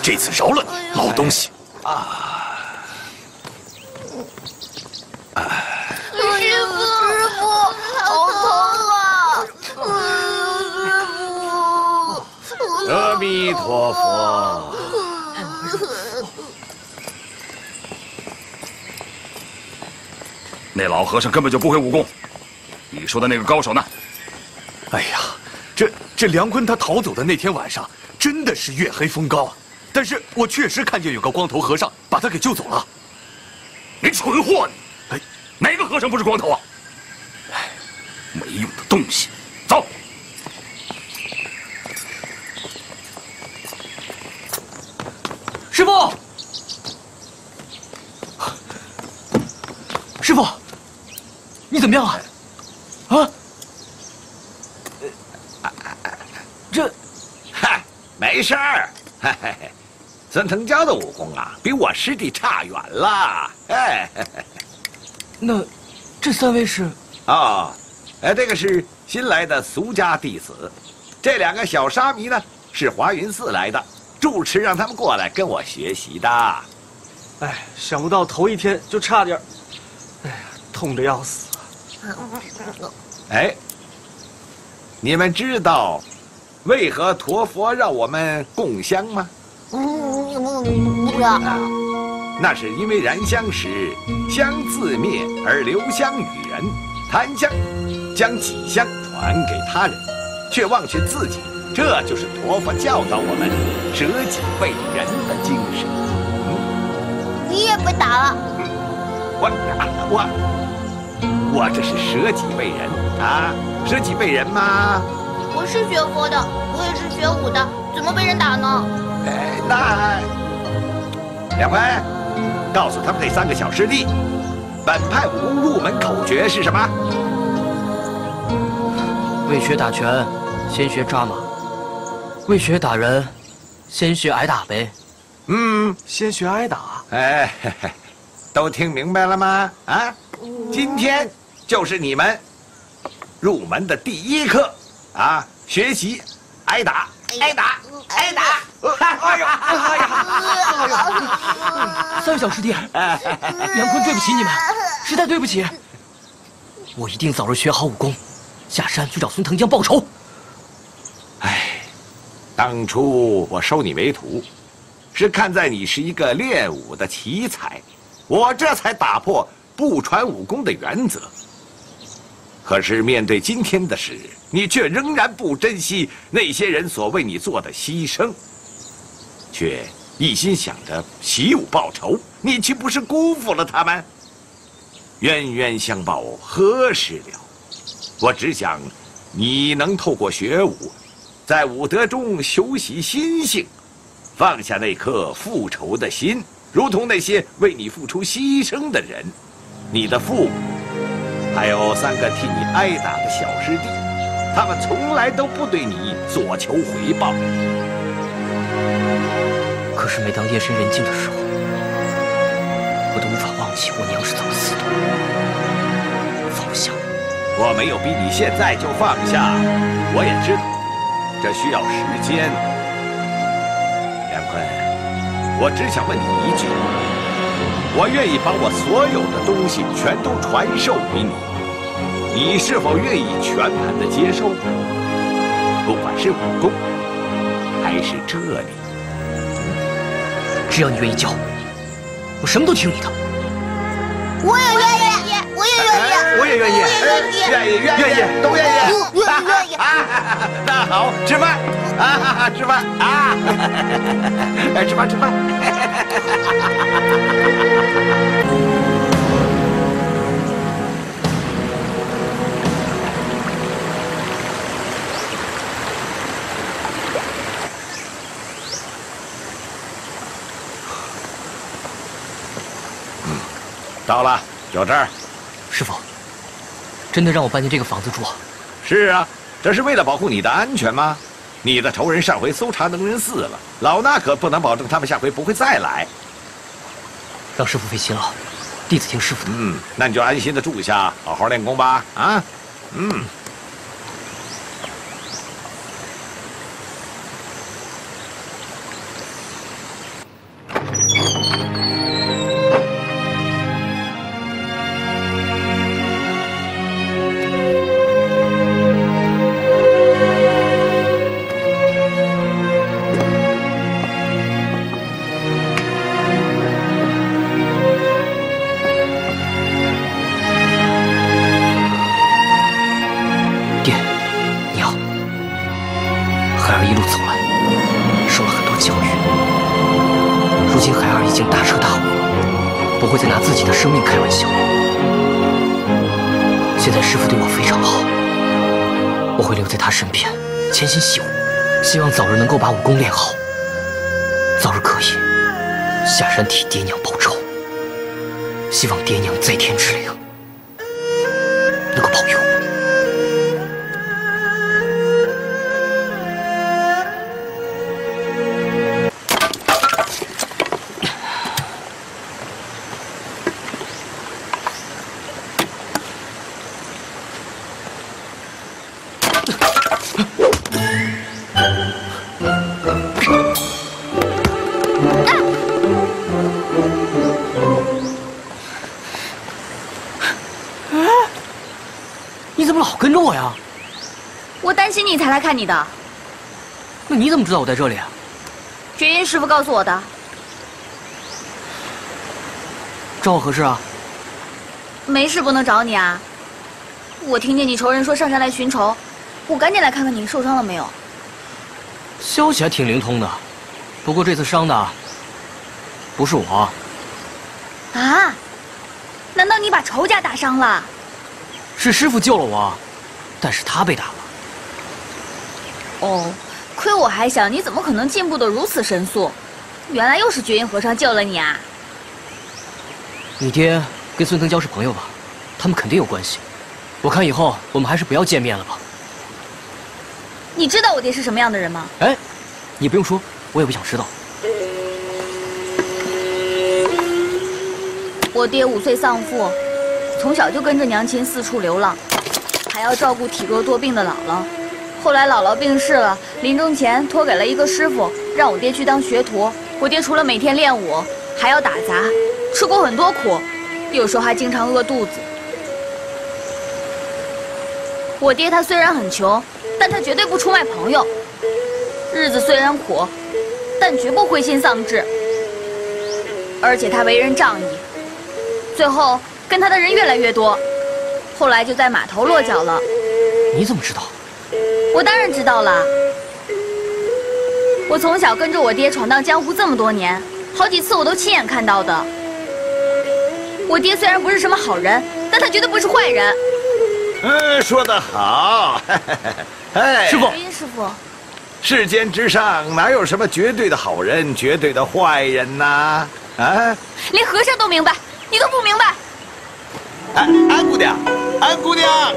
这次饶了你，老东西！啊师傅，师傅，好疼啊！师傅，阿弥陀佛。那老和尚根本就不会武功。你说的那个高手呢？哎呀，这这梁坤他逃走的那天晚上，真的是月黑风高啊！但是我确实看见有个光头和尚把他给救走了。你蠢货！你哎，哪个和尚不是光头啊？哎，没用的东西，走！师傅，师傅，你怎么样啊？啊？这嗨，没事儿。嘿嘿嘿，孙腾蛟的武功啊，比我师弟差远了。哎，那这三位是？*laughs* 哦，哎，这个是新来的俗家弟子，这两个小沙弥呢是华云寺来的，住持让他们过来跟我学习的。哎，想不到头一天就差点，哎呀，痛得要死。哎，你们知道为何陀佛让我们供香吗？嗯，不知道。那是因为燃香时香自灭而留香与人，檀香将己香传给他人，却忘却自己，这就是陀佛教导我们舍己为人的精神。你也被打了。我我我这是舍己为人啊，舍己为人吗？我是学佛的，我也是学武的，怎么被人打呢？哎，那两位，告诉他们那三个小师弟，本派武功入门口诀是什么？为学打拳，先学扎马；为学打人，先学挨打呗。嗯，先学挨打。哎，嘿嘿都听明白了吗？啊，今天就是你们入门的第一课啊，学习挨打，挨打，挨打。哎呦，哎呀，三位小师弟，杨坤对不起你们，实在对不起。我一定早日学好武功，下山去找孙腾江报仇。哎，当初我收你为徒，是看在你是一个练武的奇才，我这才打破不传武功的原则。可是面对今天的事，你却仍然不珍惜那些人所为你做的牺牲，却一心想着习武报仇，你岂不是辜负了他们？冤冤相报何时了？我只想，你能透过学武，在武德中修习心性，放下那颗复仇的心，如同那些为你付出牺牲的人，你的父母，还有三个替你挨打的小师弟，他们从来都不对你所求回报。可是每当夜深人静的时候，我都无法忘记我娘是怎么死的。放不下。我没有逼你现在就放下，我也知道这需要时间。梁坤，我只想问你一句：我愿意把我所有的东西全都传授给你，你是否愿意全盘的接受？不管是武功，还是这里。只要你愿意教，我什么都听你的。我也愿意，我也愿意，我也愿意，愿意，愿意，愿意，都愿意，愿意，愿意。*laughs* 那好，吃饭啊，吃饭啊，吃饭吃饭。*laughs* 到了，就这儿。师傅，真的让我搬进这个房子住？是啊，这是为了保护你的安全吗？你的仇人上回搜查能人寺了，老衲可不能保证他们下回不会再来。让师傅费心了，弟子听师傅的。嗯，那你就安心的住下，好好练功吧。啊，嗯。看你的。那你怎么知道我在这里啊？绝音师傅告诉我的。找我何事啊？没事不能找你啊。我听见你仇人说上山来寻仇，我赶紧来看看你受伤了没有。消息还挺灵通的，不过这次伤的不是我。啊？难道你把仇家打伤了？是师傅救了我，但是他被打了。哦，亏我还想你怎么可能进步的如此神速，原来又是绝音和尚救了你啊！你爹跟孙腾蛟是朋友吧？他们肯定有关系。我看以后我们还是不要见面了吧。你知道我爹是什么样的人吗？哎，你不用说，我也不想知道。我爹五岁丧父，从小就跟着娘亲四处流浪，还要照顾体弱多病的姥姥。后来姥姥病逝了，临终前托给了一个师傅，让我爹去当学徒。我爹除了每天练武，还要打杂，吃过很多苦，有时候还经常饿肚子。我爹他虽然很穷，但他绝对不出卖朋友。日子虽然苦，但绝不灰心丧志。而且他为人仗义，最后跟他的人越来越多，后来就在码头落脚了。你怎么知道？我当然知道了。我从小跟着我爹闯荡江湖这么多年，好几次我都亲眼看到的。我爹虽然不是什么好人，但他绝对不是坏人。嗯，说得好。哎，师傅，师傅，世间之上哪有什么绝对的好人、绝对的坏人呐？啊，连和尚都明白，你都不明白。哎安姑娘，安姑娘，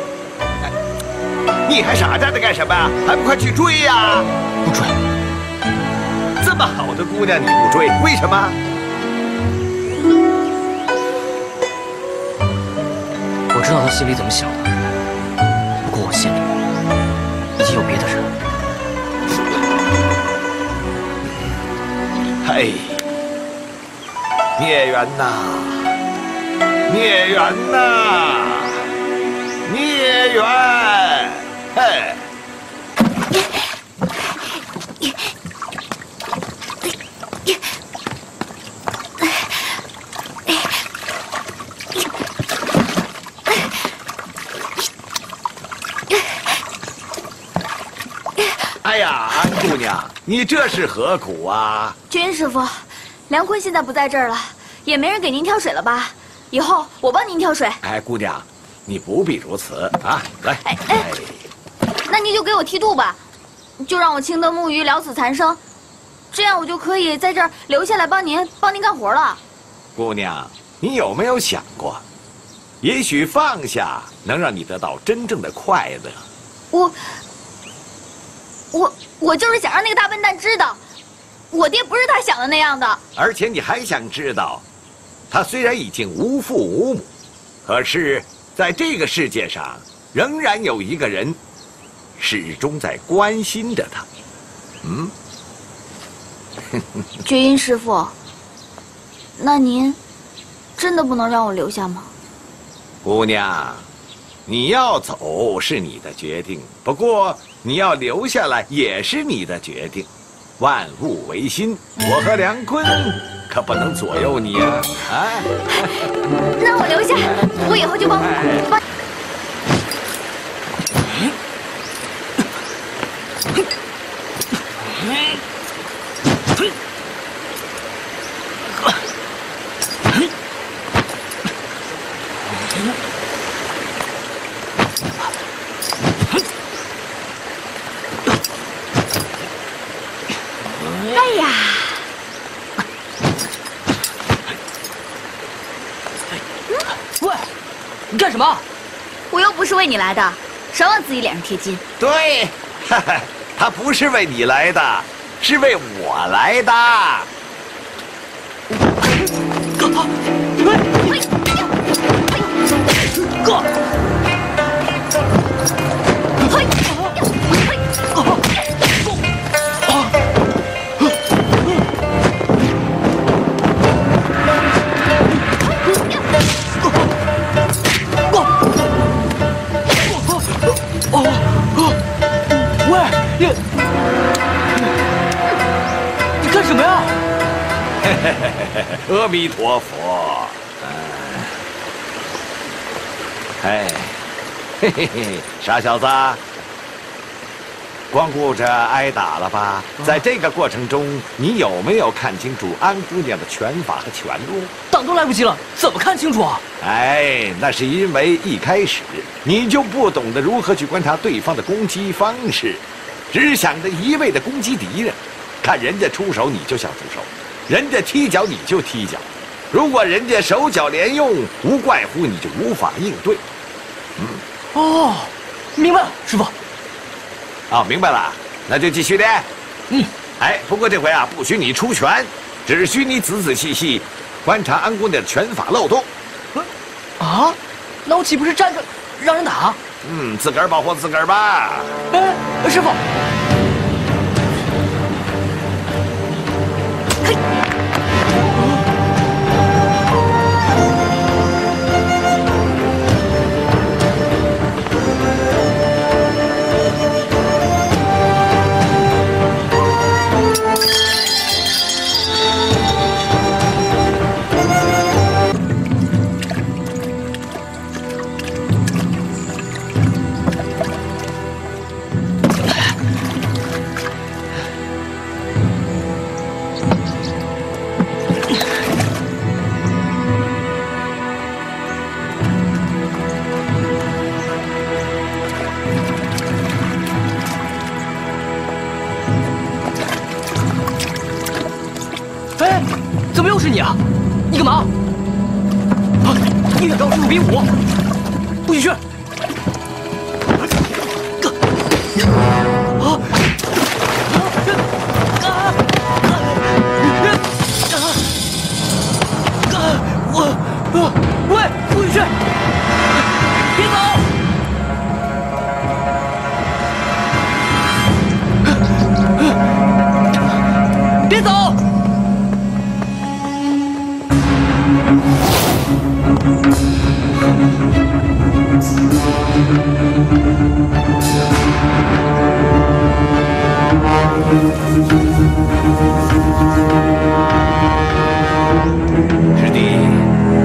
你还傻站着干什么？还不快去追呀！不追。这么好的姑娘你不追，为什么？我知道他心里怎么想的，不过我心里已经有别的人了。嘿，孽缘呐，孽缘呐，孽缘！哎！*laughs* 哎呀，安姑娘，你这是何苦啊？军师傅，梁坤现在不在这儿了，也没人给您挑水了吧？以后我帮您挑水。哎，姑娘，你不必如此啊！来，哎哎。那您就给我剃度吧，就让我青灯沐鱼，了此残生，这样我就可以在这儿留下来帮您帮您干活了。姑娘，你有没有想过，也许放下能让你得到真正的快乐？我，我，我就是想让那个大笨蛋知道，我爹不是他想的那样的。而且你还想知道。他虽然已经无父无母，可是在这个世界上，仍然有一个人，始终在关心着他。嗯，*laughs* 绝音师傅，那您真的不能让我留下吗？姑娘，你要走是你的决定，不过你要留下来也是你的决定。万物唯心，我和梁坤。可不能左右你啊！啊，*laughs* 那我留下，我以后就帮帮。什么？我又不是为你来的，少往自己脸上贴金？对，他不是为你来的，是为我来的。*laughs* 阿弥陀佛，哎，嘿嘿嘿，傻小子，光顾着挨打了吧？在这个过程中，你有没有看清楚安姑娘的拳法和拳路？挡都来不及了，怎么看清楚啊？哎，那是因为一开始你就不懂得如何去观察对方的攻击方式，只想着一味的攻击敌人，看人家出手你就想出手。人家踢脚你就踢脚，如果人家手脚连用，无怪乎你就无法应对。嗯，哦，明白了，师傅。啊，明白了，那就继续练。嗯，哎，不过这回啊，不许你出拳，只许你仔仔细细观察安姑娘的拳法漏洞。啊，那我岂不是站着让人打？嗯，自个儿保护自个儿吧。哎，师傅。你啊！你干嘛？啊！你敢跟我师傅比武？不许去！别走！师弟，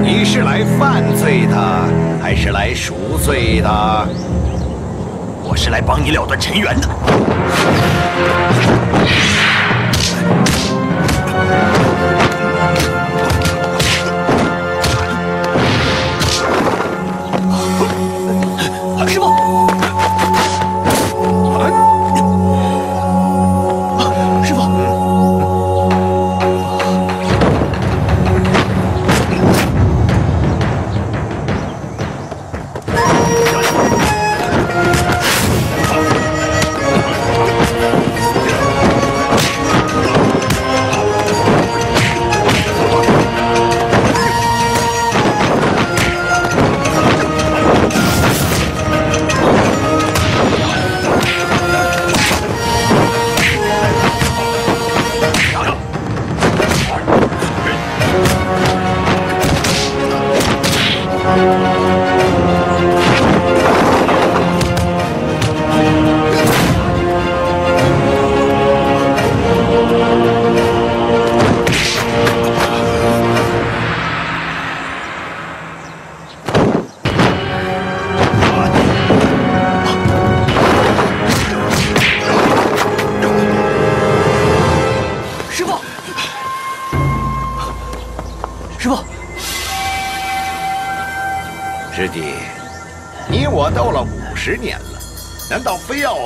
你是来犯罪的，还是来赎罪的？我是来帮你了断尘缘的。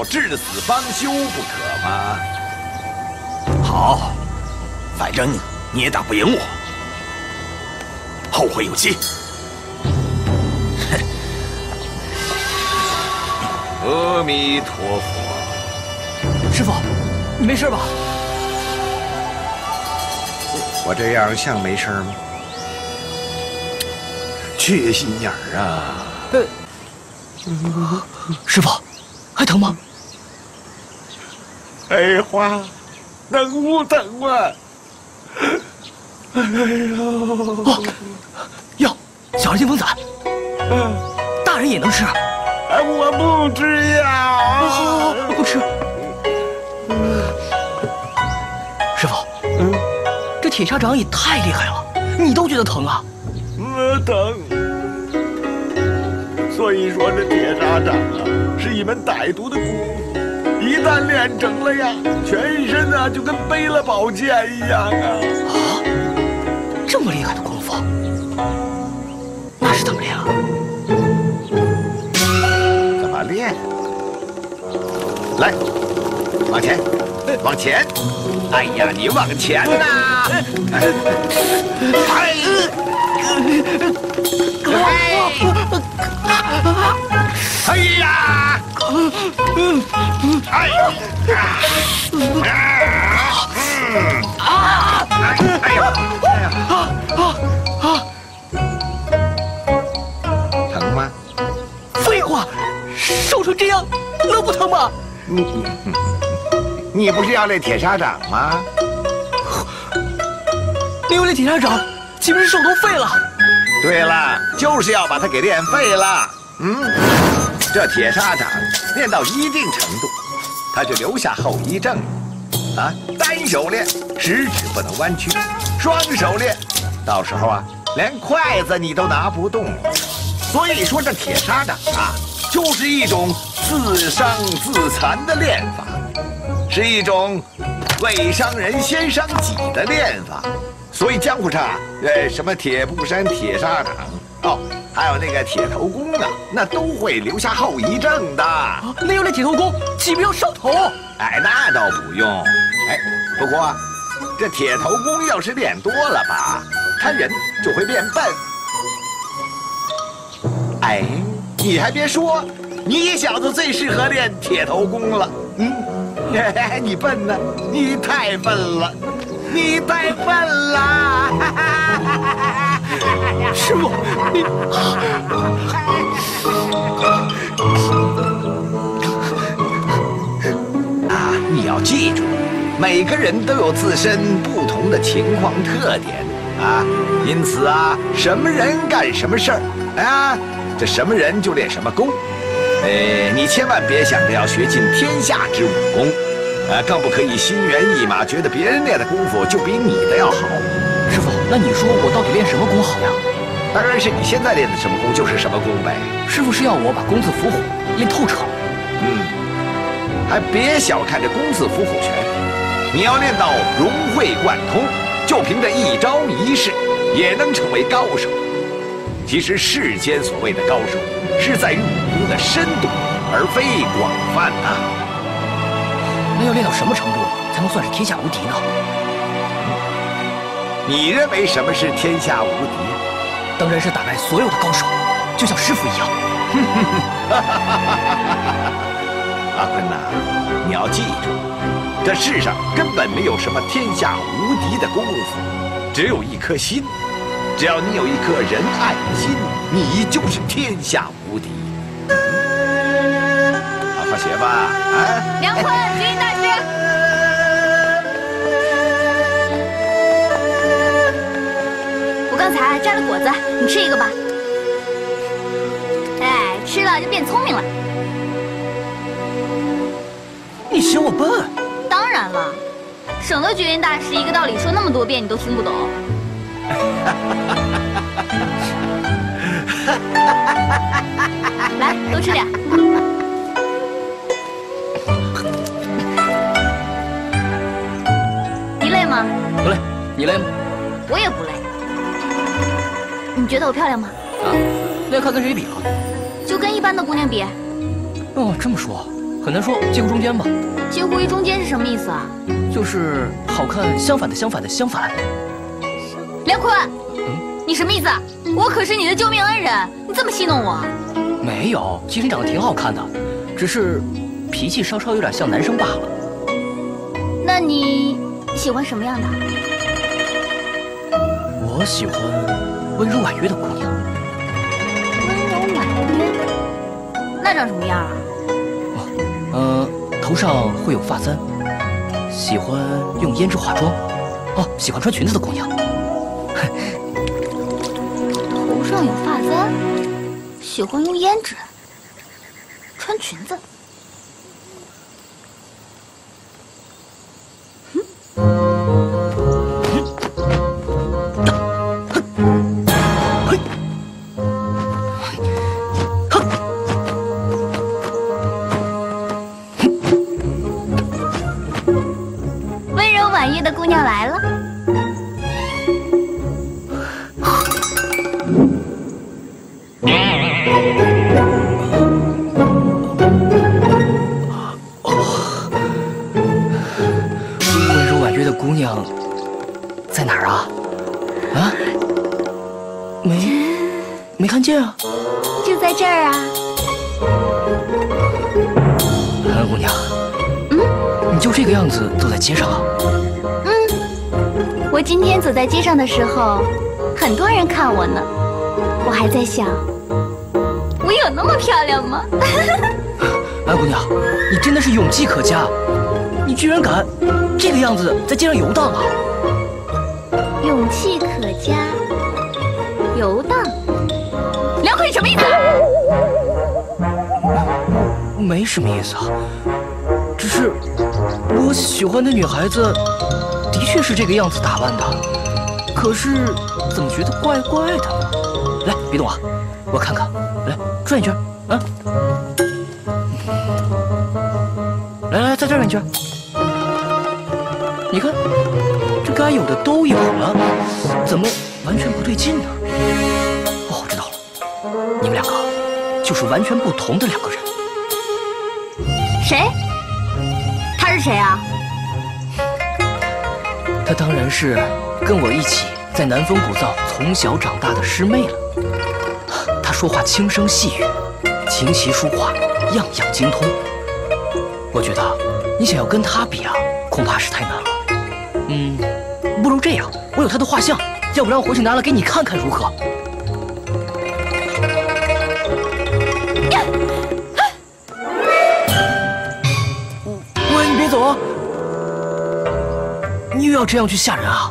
至死方休不可吗？好，反正你也打不赢我，后会有期。阿弥陀佛，师傅，你没事吧？我这样像没事吗？缺心眼儿啊！师傅，还疼吗？哎花，能不疼吗？哎呦！哦，哟，小儿金风散，大人也能吃。哎，我不吃药！好，不吃。师傅，嗯，这铁砂掌也太厉害了，你都觉得疼啊？我疼。所以说这铁砂掌啊，是一门歹毒的功夫，一旦练成了呀，全身啊就跟背了宝剑一样啊！啊，这么厉害的功夫，那是怎么练啊？怎么练？来，往前，往前！哎呀，你往前呐！哎，哎呀！疼吗？废话，瘦成这样能不疼吗？你 *laughs* 你不是要练铁砂掌吗？没有练铁砂掌，岂不是手都废了？对了，就是要把它给练废了。嗯，这铁砂掌练到一定程度，它就留下后遗症了。啊，单手练，食指不能弯曲；双手练，到时候啊，连筷子你都拿不动。所以说，这铁砂掌啊，就是一种自伤自残的练法，是一种为伤人先伤己的练法。所以江湖上，呃，什么铁布衫、铁砂掌，哦，还有那个铁头功啊，那都会留下后遗症的。那用那铁头功，岂不要烧头？哎，那倒不用。哎，不过这铁头功要是练多了吧，他人就会变笨。哎，你还别说，你小子最适合练铁头功了。嗯，你笨呢？你太笨了，你太笨了！师傅，你啊，你要记住，每个人都有自身不同的情况特点啊，因此啊，什么人干什么事儿啊，这什么人就练什么功。哎，你千万别想着要学尽天下之武功，呃，更不可以心猿意马，觉得别人练的功夫就比你的要好。师傅，那你说我到底练什么功好呀？当然是你现在练的什么功就是什么功呗。师傅是要我把公子伏虎练透彻。嗯，还别小看这公子伏虎拳，你要练到融会贯通，就凭这一招一式，也能成为高手。其实世间所谓的高手，是在于武功的深度，而非广泛呐。那要练到什么程度才能算是天下无敌呢？你认为什么是天下无敌？当然是打败所有的高手，就像师傅一样。*laughs* 阿坤呐，你要记住，这世上根本没有什么天下无敌的功夫，只有一颗心。只要你有一颗仁爱的心，你就是天下无敌。*laughs* 好好学吧，啊！梁坤，绝音大师。刚才摘了果子，你吃一个吧。哎，吃了就变聪明了。你嫌我笨？当然了，省得绝音大师一个道理说那么多遍你都听不懂。来，多吃点。你累吗？不累。你累吗？我也不累。你觉得我漂亮吗？啊，那要看跟谁比了。就跟一般的姑娘比。哦，这么说很难说，介乎中间吧。介乎于中间是什么意思啊？就是好看相反的相反的相反。梁坤，嗯，你什么意思？我可是你的救命恩人，你这么戏弄我？没有，其实你长得挺好看的，只是脾气稍稍有点像男生罢了。那你喜欢什么样的？我喜欢温柔婉约的姑娘。温柔婉约？那长什么样啊？哦呃，头上会有发簪，喜欢用胭脂化妆。哦，喜欢穿裙子的姑娘。头上有发簪，喜欢用胭脂，穿裙子。在街上的时候，很多人看我呢。我还在想，我有那么漂亮吗？*laughs* 安姑娘，你真的是勇气可嘉，你居然敢这个样子在街上游荡啊！勇气可嘉，游荡。梁坤，你什么意思？没什么意思啊，只是我喜欢的女孩子的确是这个样子打扮的，可是怎么觉得怪怪的呢？来，别动啊，我看看，来转一圈啊，来来，再转一圈。你看，这该有的都有了，怎么完全不对劲呢？哦，我知道了，你们两个就是完全不同的两个人。谁？他是谁啊？他当然是跟我一起在南风古灶从小长大的师妹了。她说话轻声细语，琴棋书画样样精通。我觉得你想要跟她比啊，恐怕是太难了。嗯，不如这样，我有她的画像，要不然我回去拿来给你看看如何？喂，你别走啊！你又要这样去吓人啊？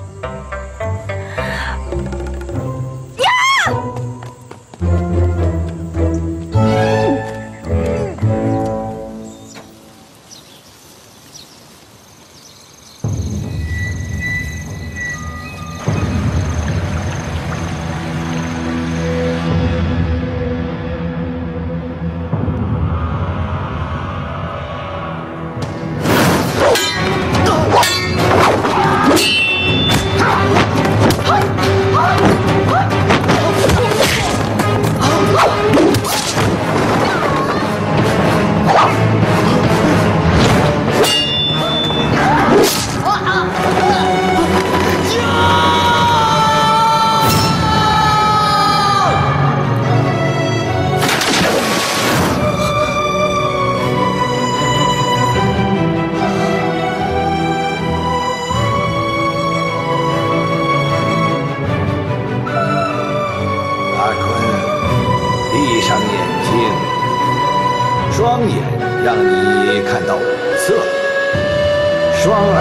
双耳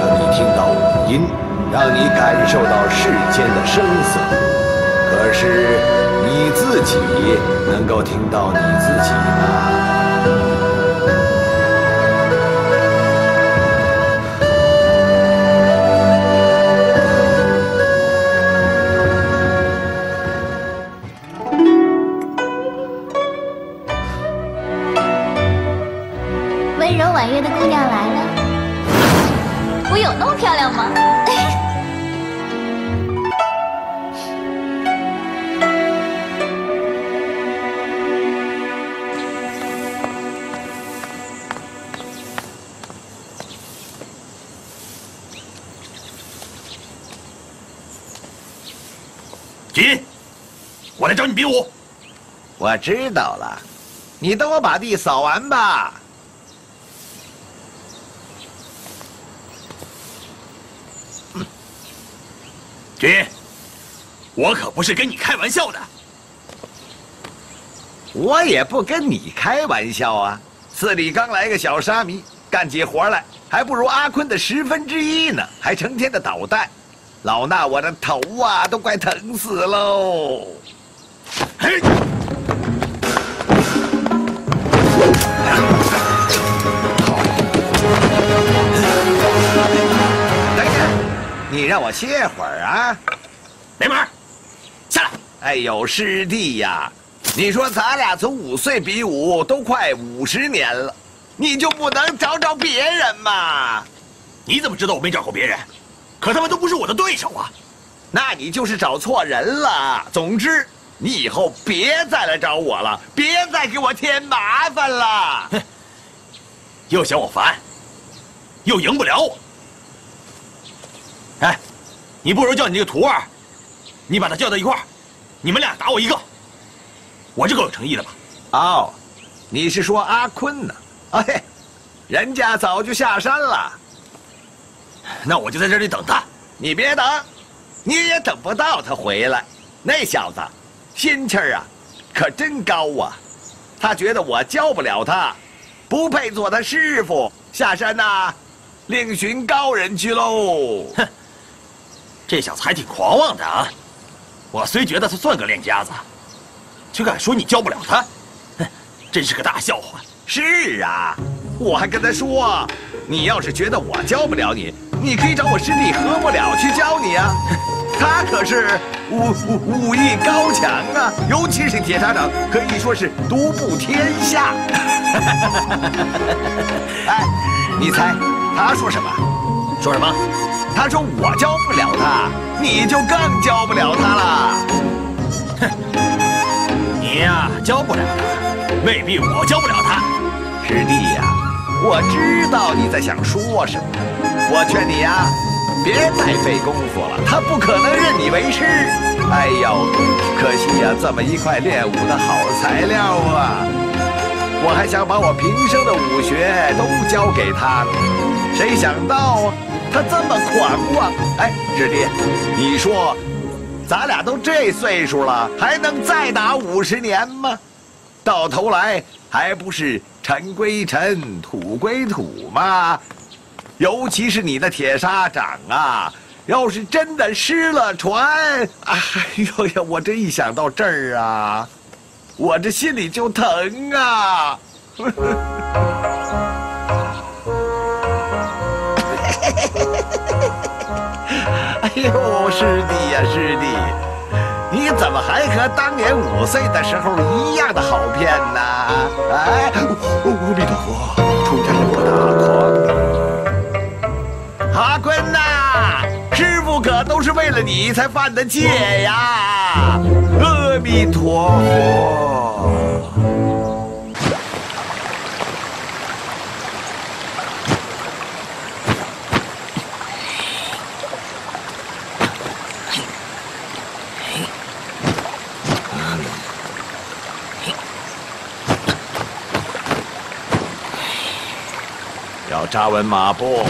让你听到五音，让你感受到世间的声色。可是你自己能够听到你自己吗？知道了，你等我把地扫完吧。*coughs* 锦，我可不是跟你开玩笑的。我也不跟你开玩笑啊！寺里刚来个小沙弥，干起活来还不如阿坤的十分之一呢，还成天的捣蛋，老衲我的头啊都快疼死喽！嘿，让我歇会儿啊！没门儿，下来！哎呦，师弟呀，你说咱俩从五岁比武都快五十年了，你就不能找找别人吗？你怎么知道我没找过别人？可他们都不是我的对手啊！那你就是找错人了。总之，你以后别再来找我了，别再给我添麻烦了。哼又嫌我烦，又赢不了我。哎，你不如叫你那个徒儿，你把他叫到一块儿，你们俩打我一个，我这够有诚意的吧？哦，你是说阿坤呢？哎，人家早就下山了，那我就在这里等他。你别等，你也等不到他回来。那小子心气儿啊，可真高啊！他觉得我教不了他，不配做他师傅，下山呐、另寻高人去喽。哼，这小子还挺狂妄的啊！我虽觉得他算个练家子，却敢说你教不了他，哼，真是个大笑话。是啊，我还跟他说，你要是觉得我教不了你，你可以找我师弟何不了去教你啊。他可是武武武艺高强啊，尤其是铁砂掌，可以说是独步天下。*laughs* 哎，你猜他说什么？说什么？他说我教不了他，你就更教不了他了。哼你呀，教不了他，未必我教不了他。师弟呀，我知道你在想说什么，我劝你呀，别太费功夫了，他不可能认你为师。哎呦，可惜呀，这么一块练武的好材料啊！我还想把我平生的武学都教给他呢，谁想到啊，他这么狂妄！哎，师弟，你说，咱俩都这岁数了，还能再打五十年吗？到头来还不是尘归尘，土归土吗？尤其是你的铁砂掌啊，要是真的失了传，哎呦呀，我这一想到这儿啊，我这心里就疼啊！*laughs* 哎呦，师弟呀、师弟，你怎么还和当年五岁的时候一样的好骗呢？哎，阿弥陀佛，出家人不大狂。阿坤呐、师傅可都是为了你才犯的戒呀！阿弥陀佛。扎文马步，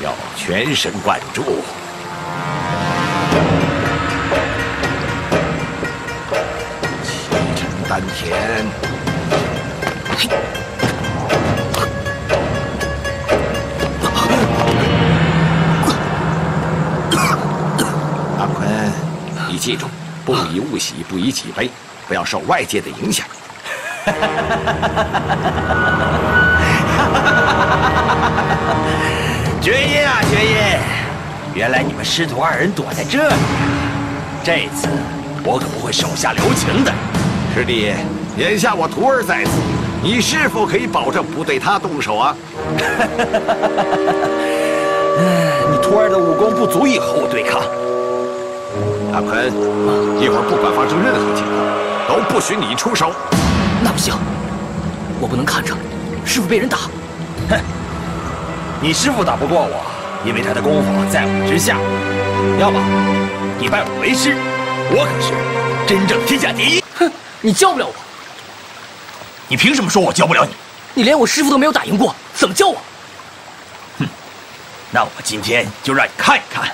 要全神贯注，气沉丹田。阿坤，你记住。不以物喜，不以己悲，不要受外界的影响。*laughs* 绝音啊，绝音！原来你们师徒二人躲在这里啊，这次我可不会手下留情的。师弟，眼下我徒儿在此，你是否可以保证不对他动手啊？*laughs* 你徒儿的武功不足以和我对抗。阿坤，一会儿不管发生任何情况，都不许你出手。那不行，我不能看着师傅被人打。哼，你师傅打不过我，因为他的功夫在我之下。要么你拜我为师，我可是真正天下第一。哼，你教不了我。你凭什么说我教不了你？你连我师傅都没有打赢过，怎么教我？哼，那我今天就让你看一看，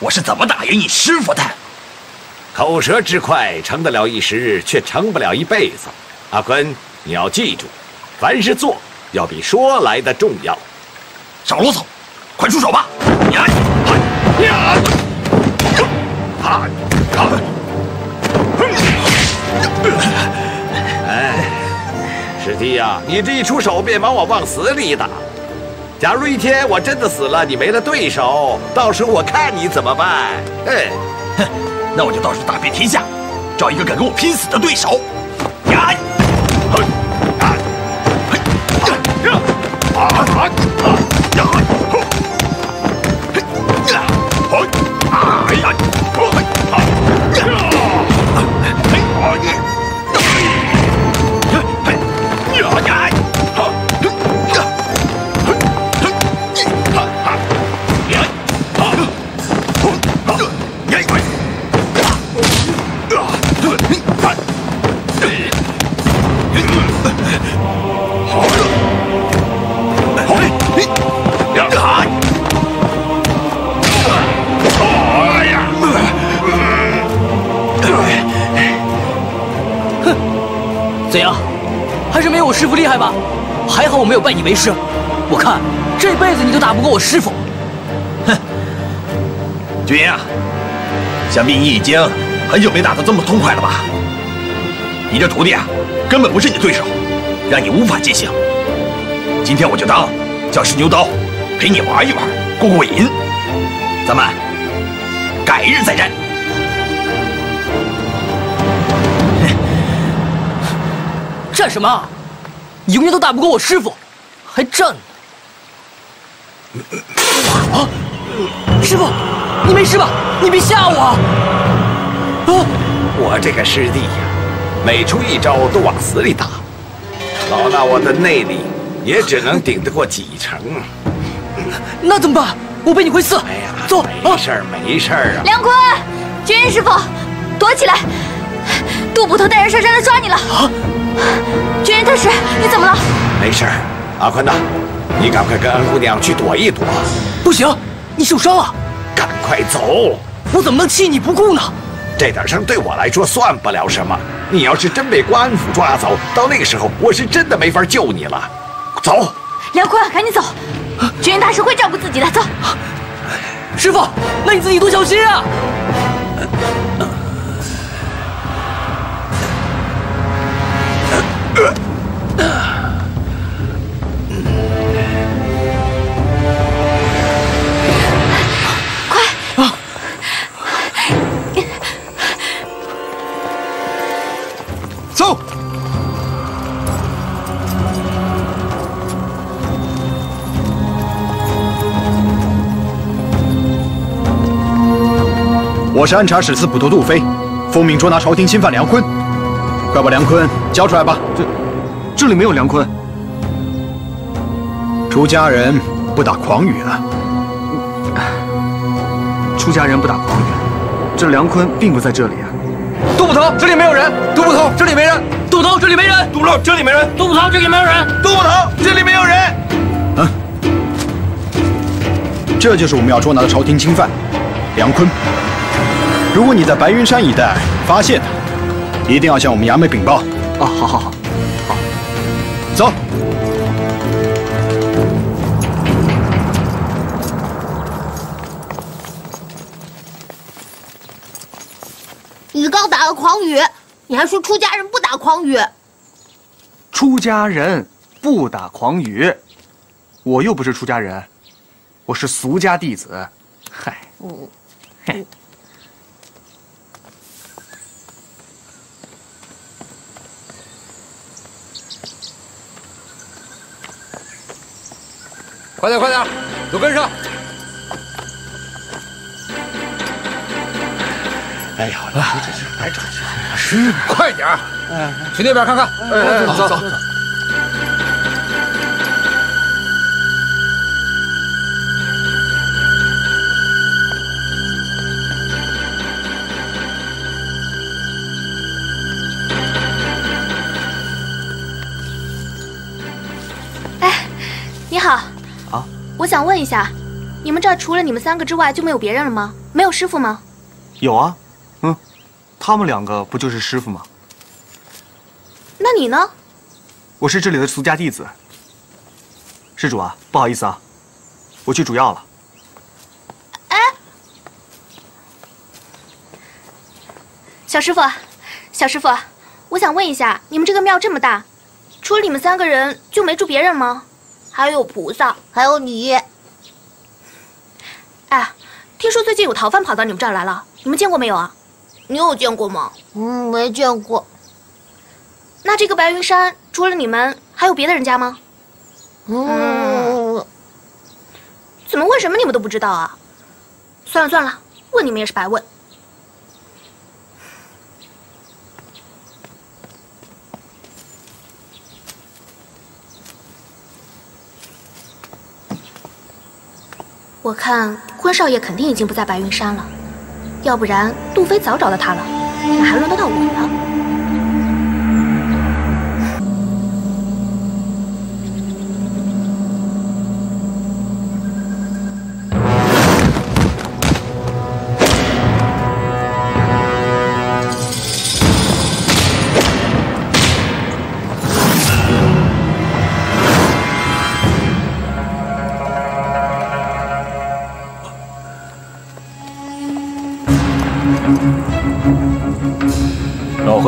我是怎么打赢你师傅的。口舌之快，成得了一时，却成不了一辈子。阿坤，你要记住，凡事做要比说来的重要。少啰嗦，快出手吧！呀呀！啊！哎，师弟呀，你这一出手便把我往死里打。假如一天我真的死了，你没了对手，到时候我看你怎么办？哼，哼，那我就到处打遍天下，找一个敢跟我拼死的对手。呀！怎有拜你为师，我看这辈子你都打不过我师傅。哼，君啊，想必你已经很久没打得这么痛快了吧？你这徒弟啊，根本不是你对手，让你无法进行。今天我就当叫石牛刀，陪你玩一玩，过过瘾。咱们改日再战。战什么？永远都打不过我师傅，还战呢？啊！师傅，你没事吧？你别吓我！啊！我这个师弟呀，每出一招都往死里打，老衲我的内力也只能顶得过几成。那怎么办？我背你回寺。哎呀，走！没事儿，没事儿啊。梁坤，绝云师傅，躲起来！杜捕头带人上山来抓你了。啊！绝云大师，你怎么了？没事儿，阿坤呐，你赶快跟安姑娘去躲一躲。不行，你受伤了，赶快走！我怎么能弃你不顾呢？这点伤对我来说算不了什么。你要是真被公安府抓走，到那个时候我是真的没法救你了。走，梁坤，赶紧走！绝云大师会照顾自己的，走。师傅，那你自己多小心！啊！我是安察使司捕头杜飞，奉命捉拿朝廷钦犯梁坤，快把梁坤交出来吧！这这里没有梁坤。出家人不打诳语啊！出家人不打诳语，这梁坤并不在这里啊！杜捕头，这里没有人！杜捕头，这里没人！杜捕头，这里没人！杜捕头，这里没人！杜捕头，这里没有人！杜捕头，这里没有人！嗯，这就是我们要捉拿的朝廷钦犯梁坤。如果你在白云山一带发现他，一定要向我们衙门禀报。哦，好好好，好，走。你刚打了诳语，你还说出家人不打诳语。出家人不打诳语，我又不是出家人，我是俗家弟子。嗨，嘿。快点快点，都跟上！哎呀，这这这，哎这这，是快点儿，去那边看看。哎，走走问一下，你们这儿除了你们三个之外就没有别人了吗？没有师傅吗？有啊，嗯，他们两个不就是师傅吗？那你呢？我是这里的俗家弟子。施主啊，不好意思啊，我去煮药了。哎，小师傅，小师傅，我想问一下，你们这个庙这么大，除了你们三个人就没住别人吗？还有菩萨，还有你。哎，听说最近有逃犯跑到你们这儿来了，你们见过没有啊？你有见过吗？嗯，没见过。那这个白云山除了你们，还有别的人家吗？嗯。怎么问什么你们都不知道啊？算了算了，问你们也是白问。我看坤少爷肯定已经不在白云山了，要不然杜飞早找到他了，哪还轮得到我呢？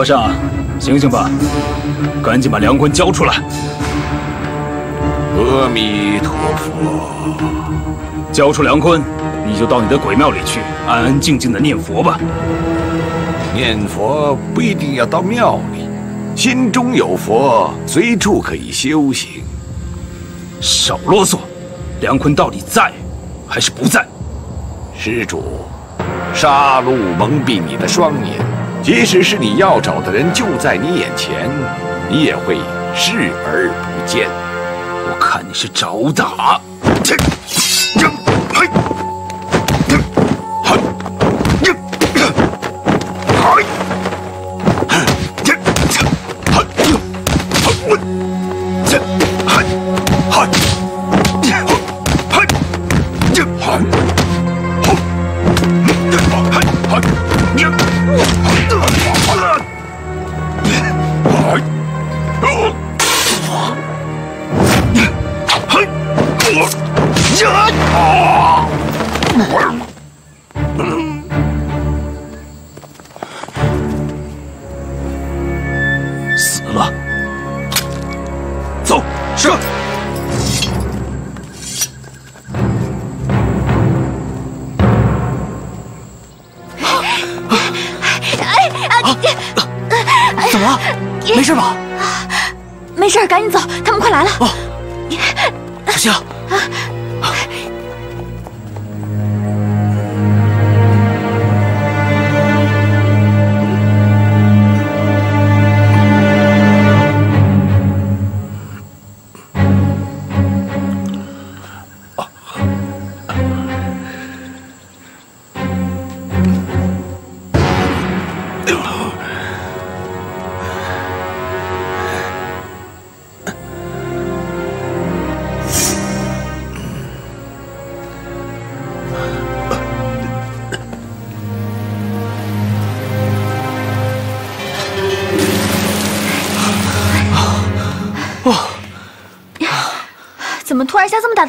和尚，醒醒吧，赶紧把梁坤交出来！阿弥陀佛，交出梁坤，你就到你的鬼庙里去，安安静静的念佛吧。念佛不一定要到庙里，心中有佛，随处可以修行。少啰嗦，梁坤到底在还是不在？施主，杀戮蒙蔽你的双眼，即使是你要找的人就在你眼前，你也会视而不见。我看你是找打。死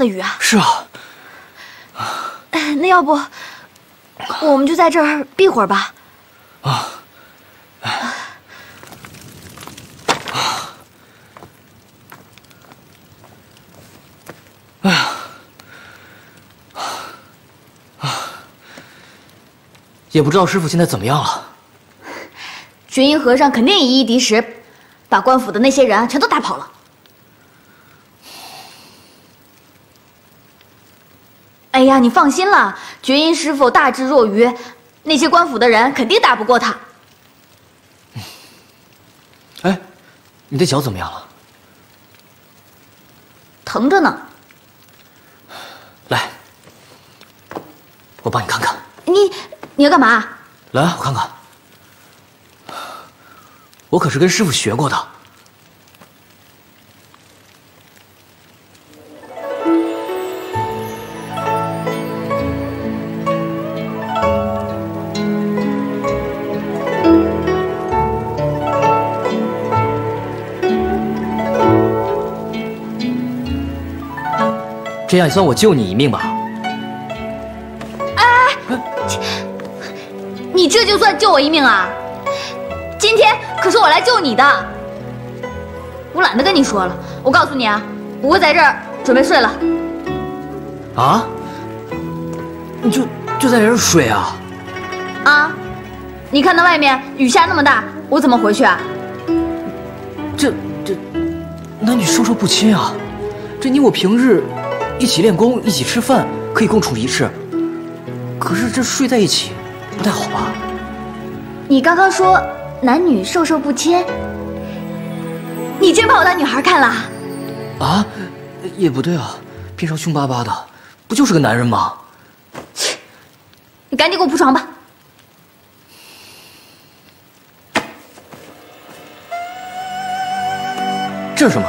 的雨啊？是啊，哎那要不我们就在这儿避会儿吧？啊，哎呀，啊，也不知道师傅现在怎么样了。绝阴和尚肯定以一敌十，把官府的那些人全都打跑了。哎呀，你放心了，绝音师傅大智若愚，那些官府的人肯定打不过他。哎，你的脚怎么样了？疼着呢。来，我帮你看看。你你要干嘛？来，我看看。我可是跟师傅学过的。这样也算我救你一命吧。哎你这就算救我一命啊？今天可是我来救你的。我懒得跟你说了，我告诉你啊，我会在这儿准备睡了。啊？你就就在这儿睡啊？啊？你看那外面雨下那么大，我怎么回去啊？这这，男女授受不亲啊！这你我平日一起练功，一起吃饭，可以共处一室。可是这睡在一起不太好吧？你刚刚说男女授受不亲，你真把我当女孩看了？啊？也不对啊，平常凶巴巴的，不就是个男人吗？切你赶紧给我铺床吧。这是什么？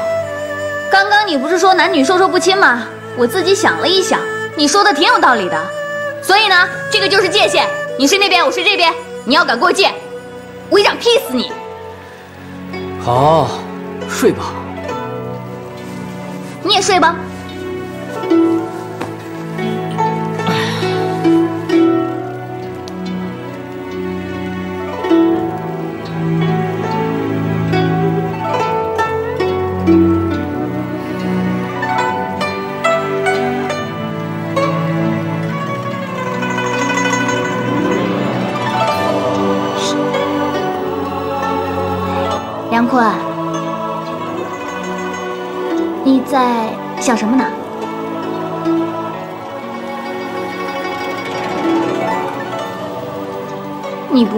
刚刚你不是说男女授受不亲吗？我自己想了一想，你说的挺有道理的。所以呢，这个就是界限，你睡那边，我睡这边。你要敢过界，我一掌劈死你！好，睡吧。你也睡吧。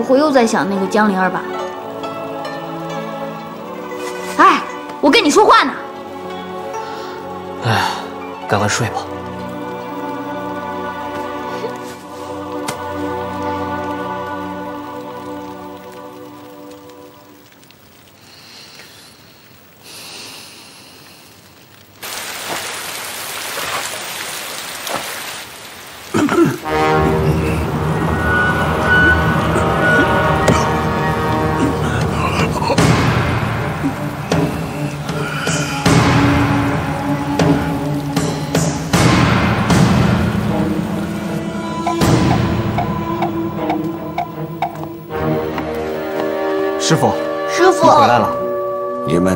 我又在想那个江灵儿吧？哎，我跟你说话呢。哎，赶快睡吧。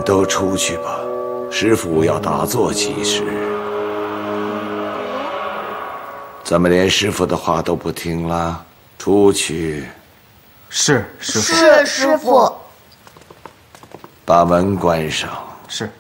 都出去吧，师傅要打坐起时。怎么连师傅的话都不听了？出去，是师傅。是师傅。把门关上。是。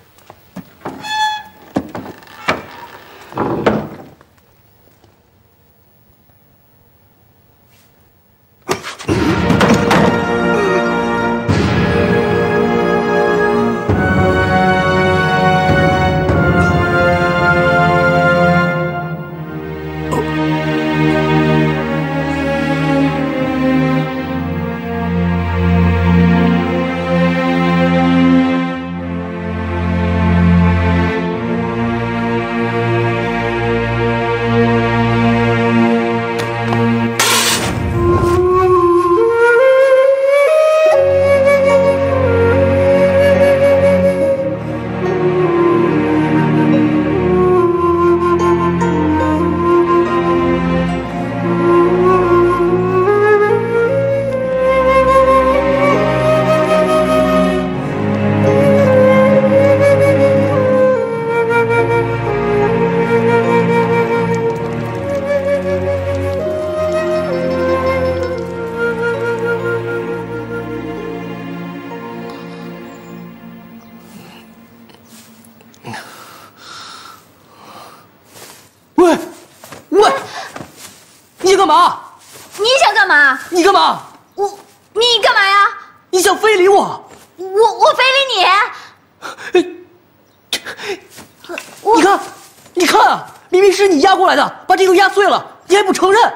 干嘛？你想干嘛？你干嘛？我，你干嘛呀？你想非礼我？我我非礼你？你看，你看啊，明明是你压过来的，把这都压碎了，你还不承认？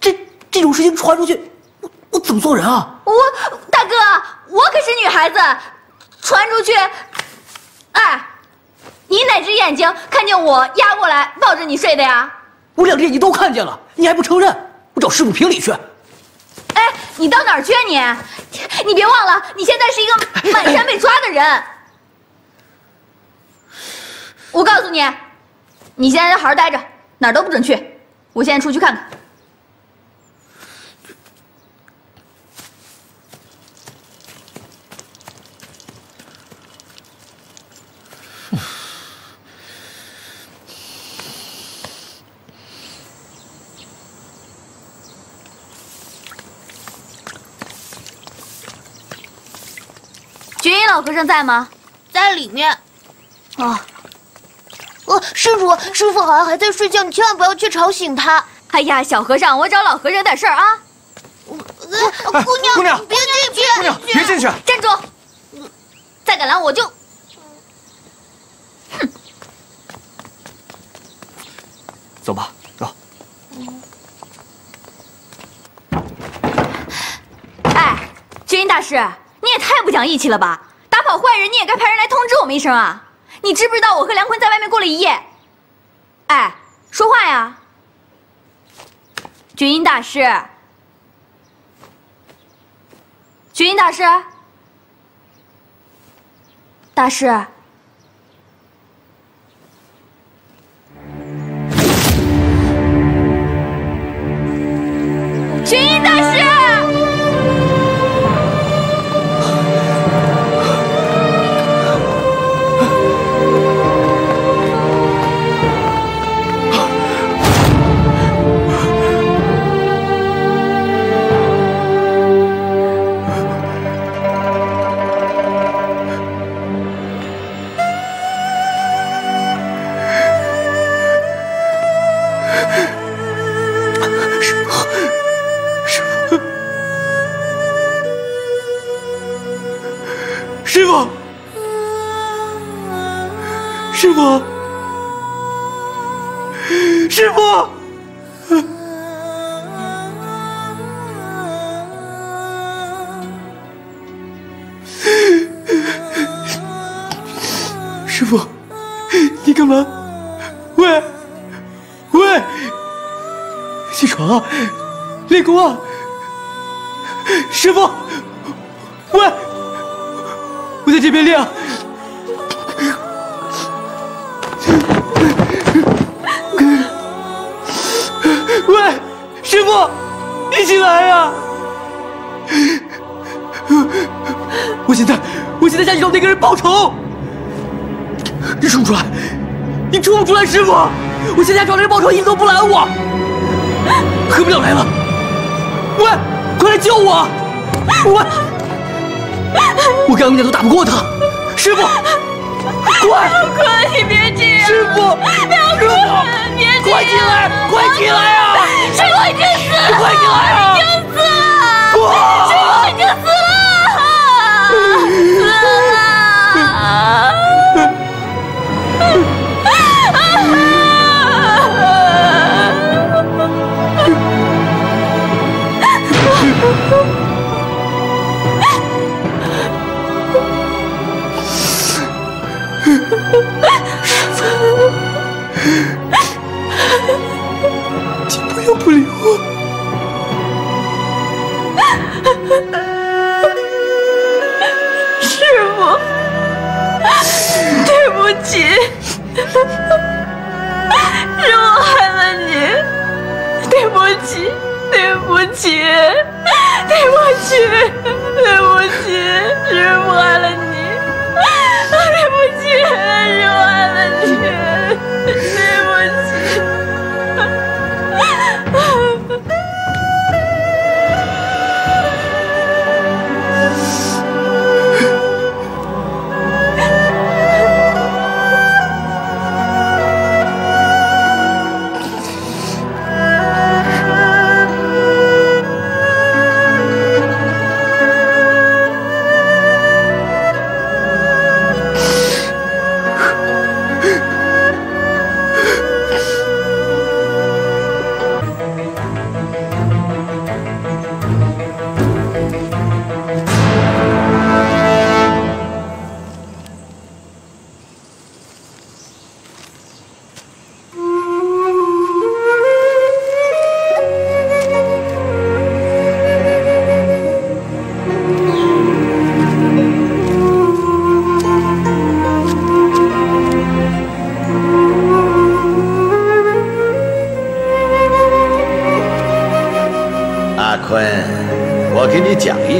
这这种事情传出去，我我怎么做人啊？我大哥，我可是女孩子，传出去，哎，你哪只眼睛看见我压过来抱着你睡的呀？我两只眼睛都看见了，你还不承认？我找师傅评理去。哎，你到哪儿去啊你？你别忘了，你现在是一个满山被抓的人。我告诉你，你现在就好好待着，哪儿都不准去。我现在出去看看。老和尚在吗？在里面。哦，呃，施主，师傅好像还在睡觉，你千万不要去吵醒他。哎呀，小和尚，我找老和尚有点事儿啊。呃姑娘，姑娘别进去，姑娘，别进去！站住！再敢拦我就……走吧，走。哎，觉音大师，你也太不讲义气了吧！打跑坏人，你也该派人来通知我们一声啊！你知不知道我和梁坤在外面过了一夜？哎，说话呀！觉音大师，觉音大师，大师，觉音大。师师傅，师傅，师傅，你干嘛？喂，喂，起床啊，练功啊！师傅，喂。我在这边练。啊，师傅，你起来呀！我现在，我现在下去找那个人报仇。你出不出来？你出不出来，师傅？我现在找那人报仇，你都不拦我。何不了来了？喂，快来救我！喂。我刚刚那都打不过他，师傅，快！梁坤，你别这样！师傅，梁坤，别这样！快进来，快进来啊！师傅已经死了！快进来啊！已经死了！师傅已经死了！师傅，对不起，是我害了你，对不起，对不起，对不起，对不起，是我害了你。对不起，是我害了你，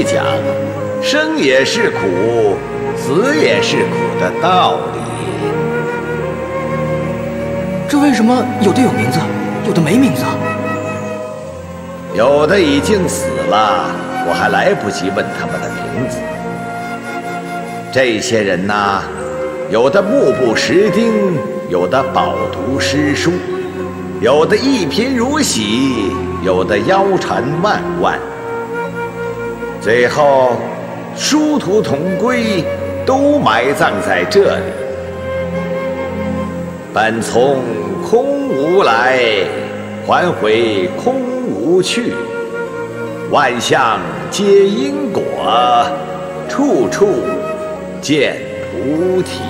讲，生也是苦，死也是苦的道理。这为什么有的有名字，有的没名字？有的已经死了，我还来不及问他们的名字。这些人呐，有的目不识丁，有的饱读诗书，有的一贫如洗，有的腰缠万贯。最后，殊途同归，都埋葬在这里。本从空无来，还回空无去。万象皆因果，处处见菩提。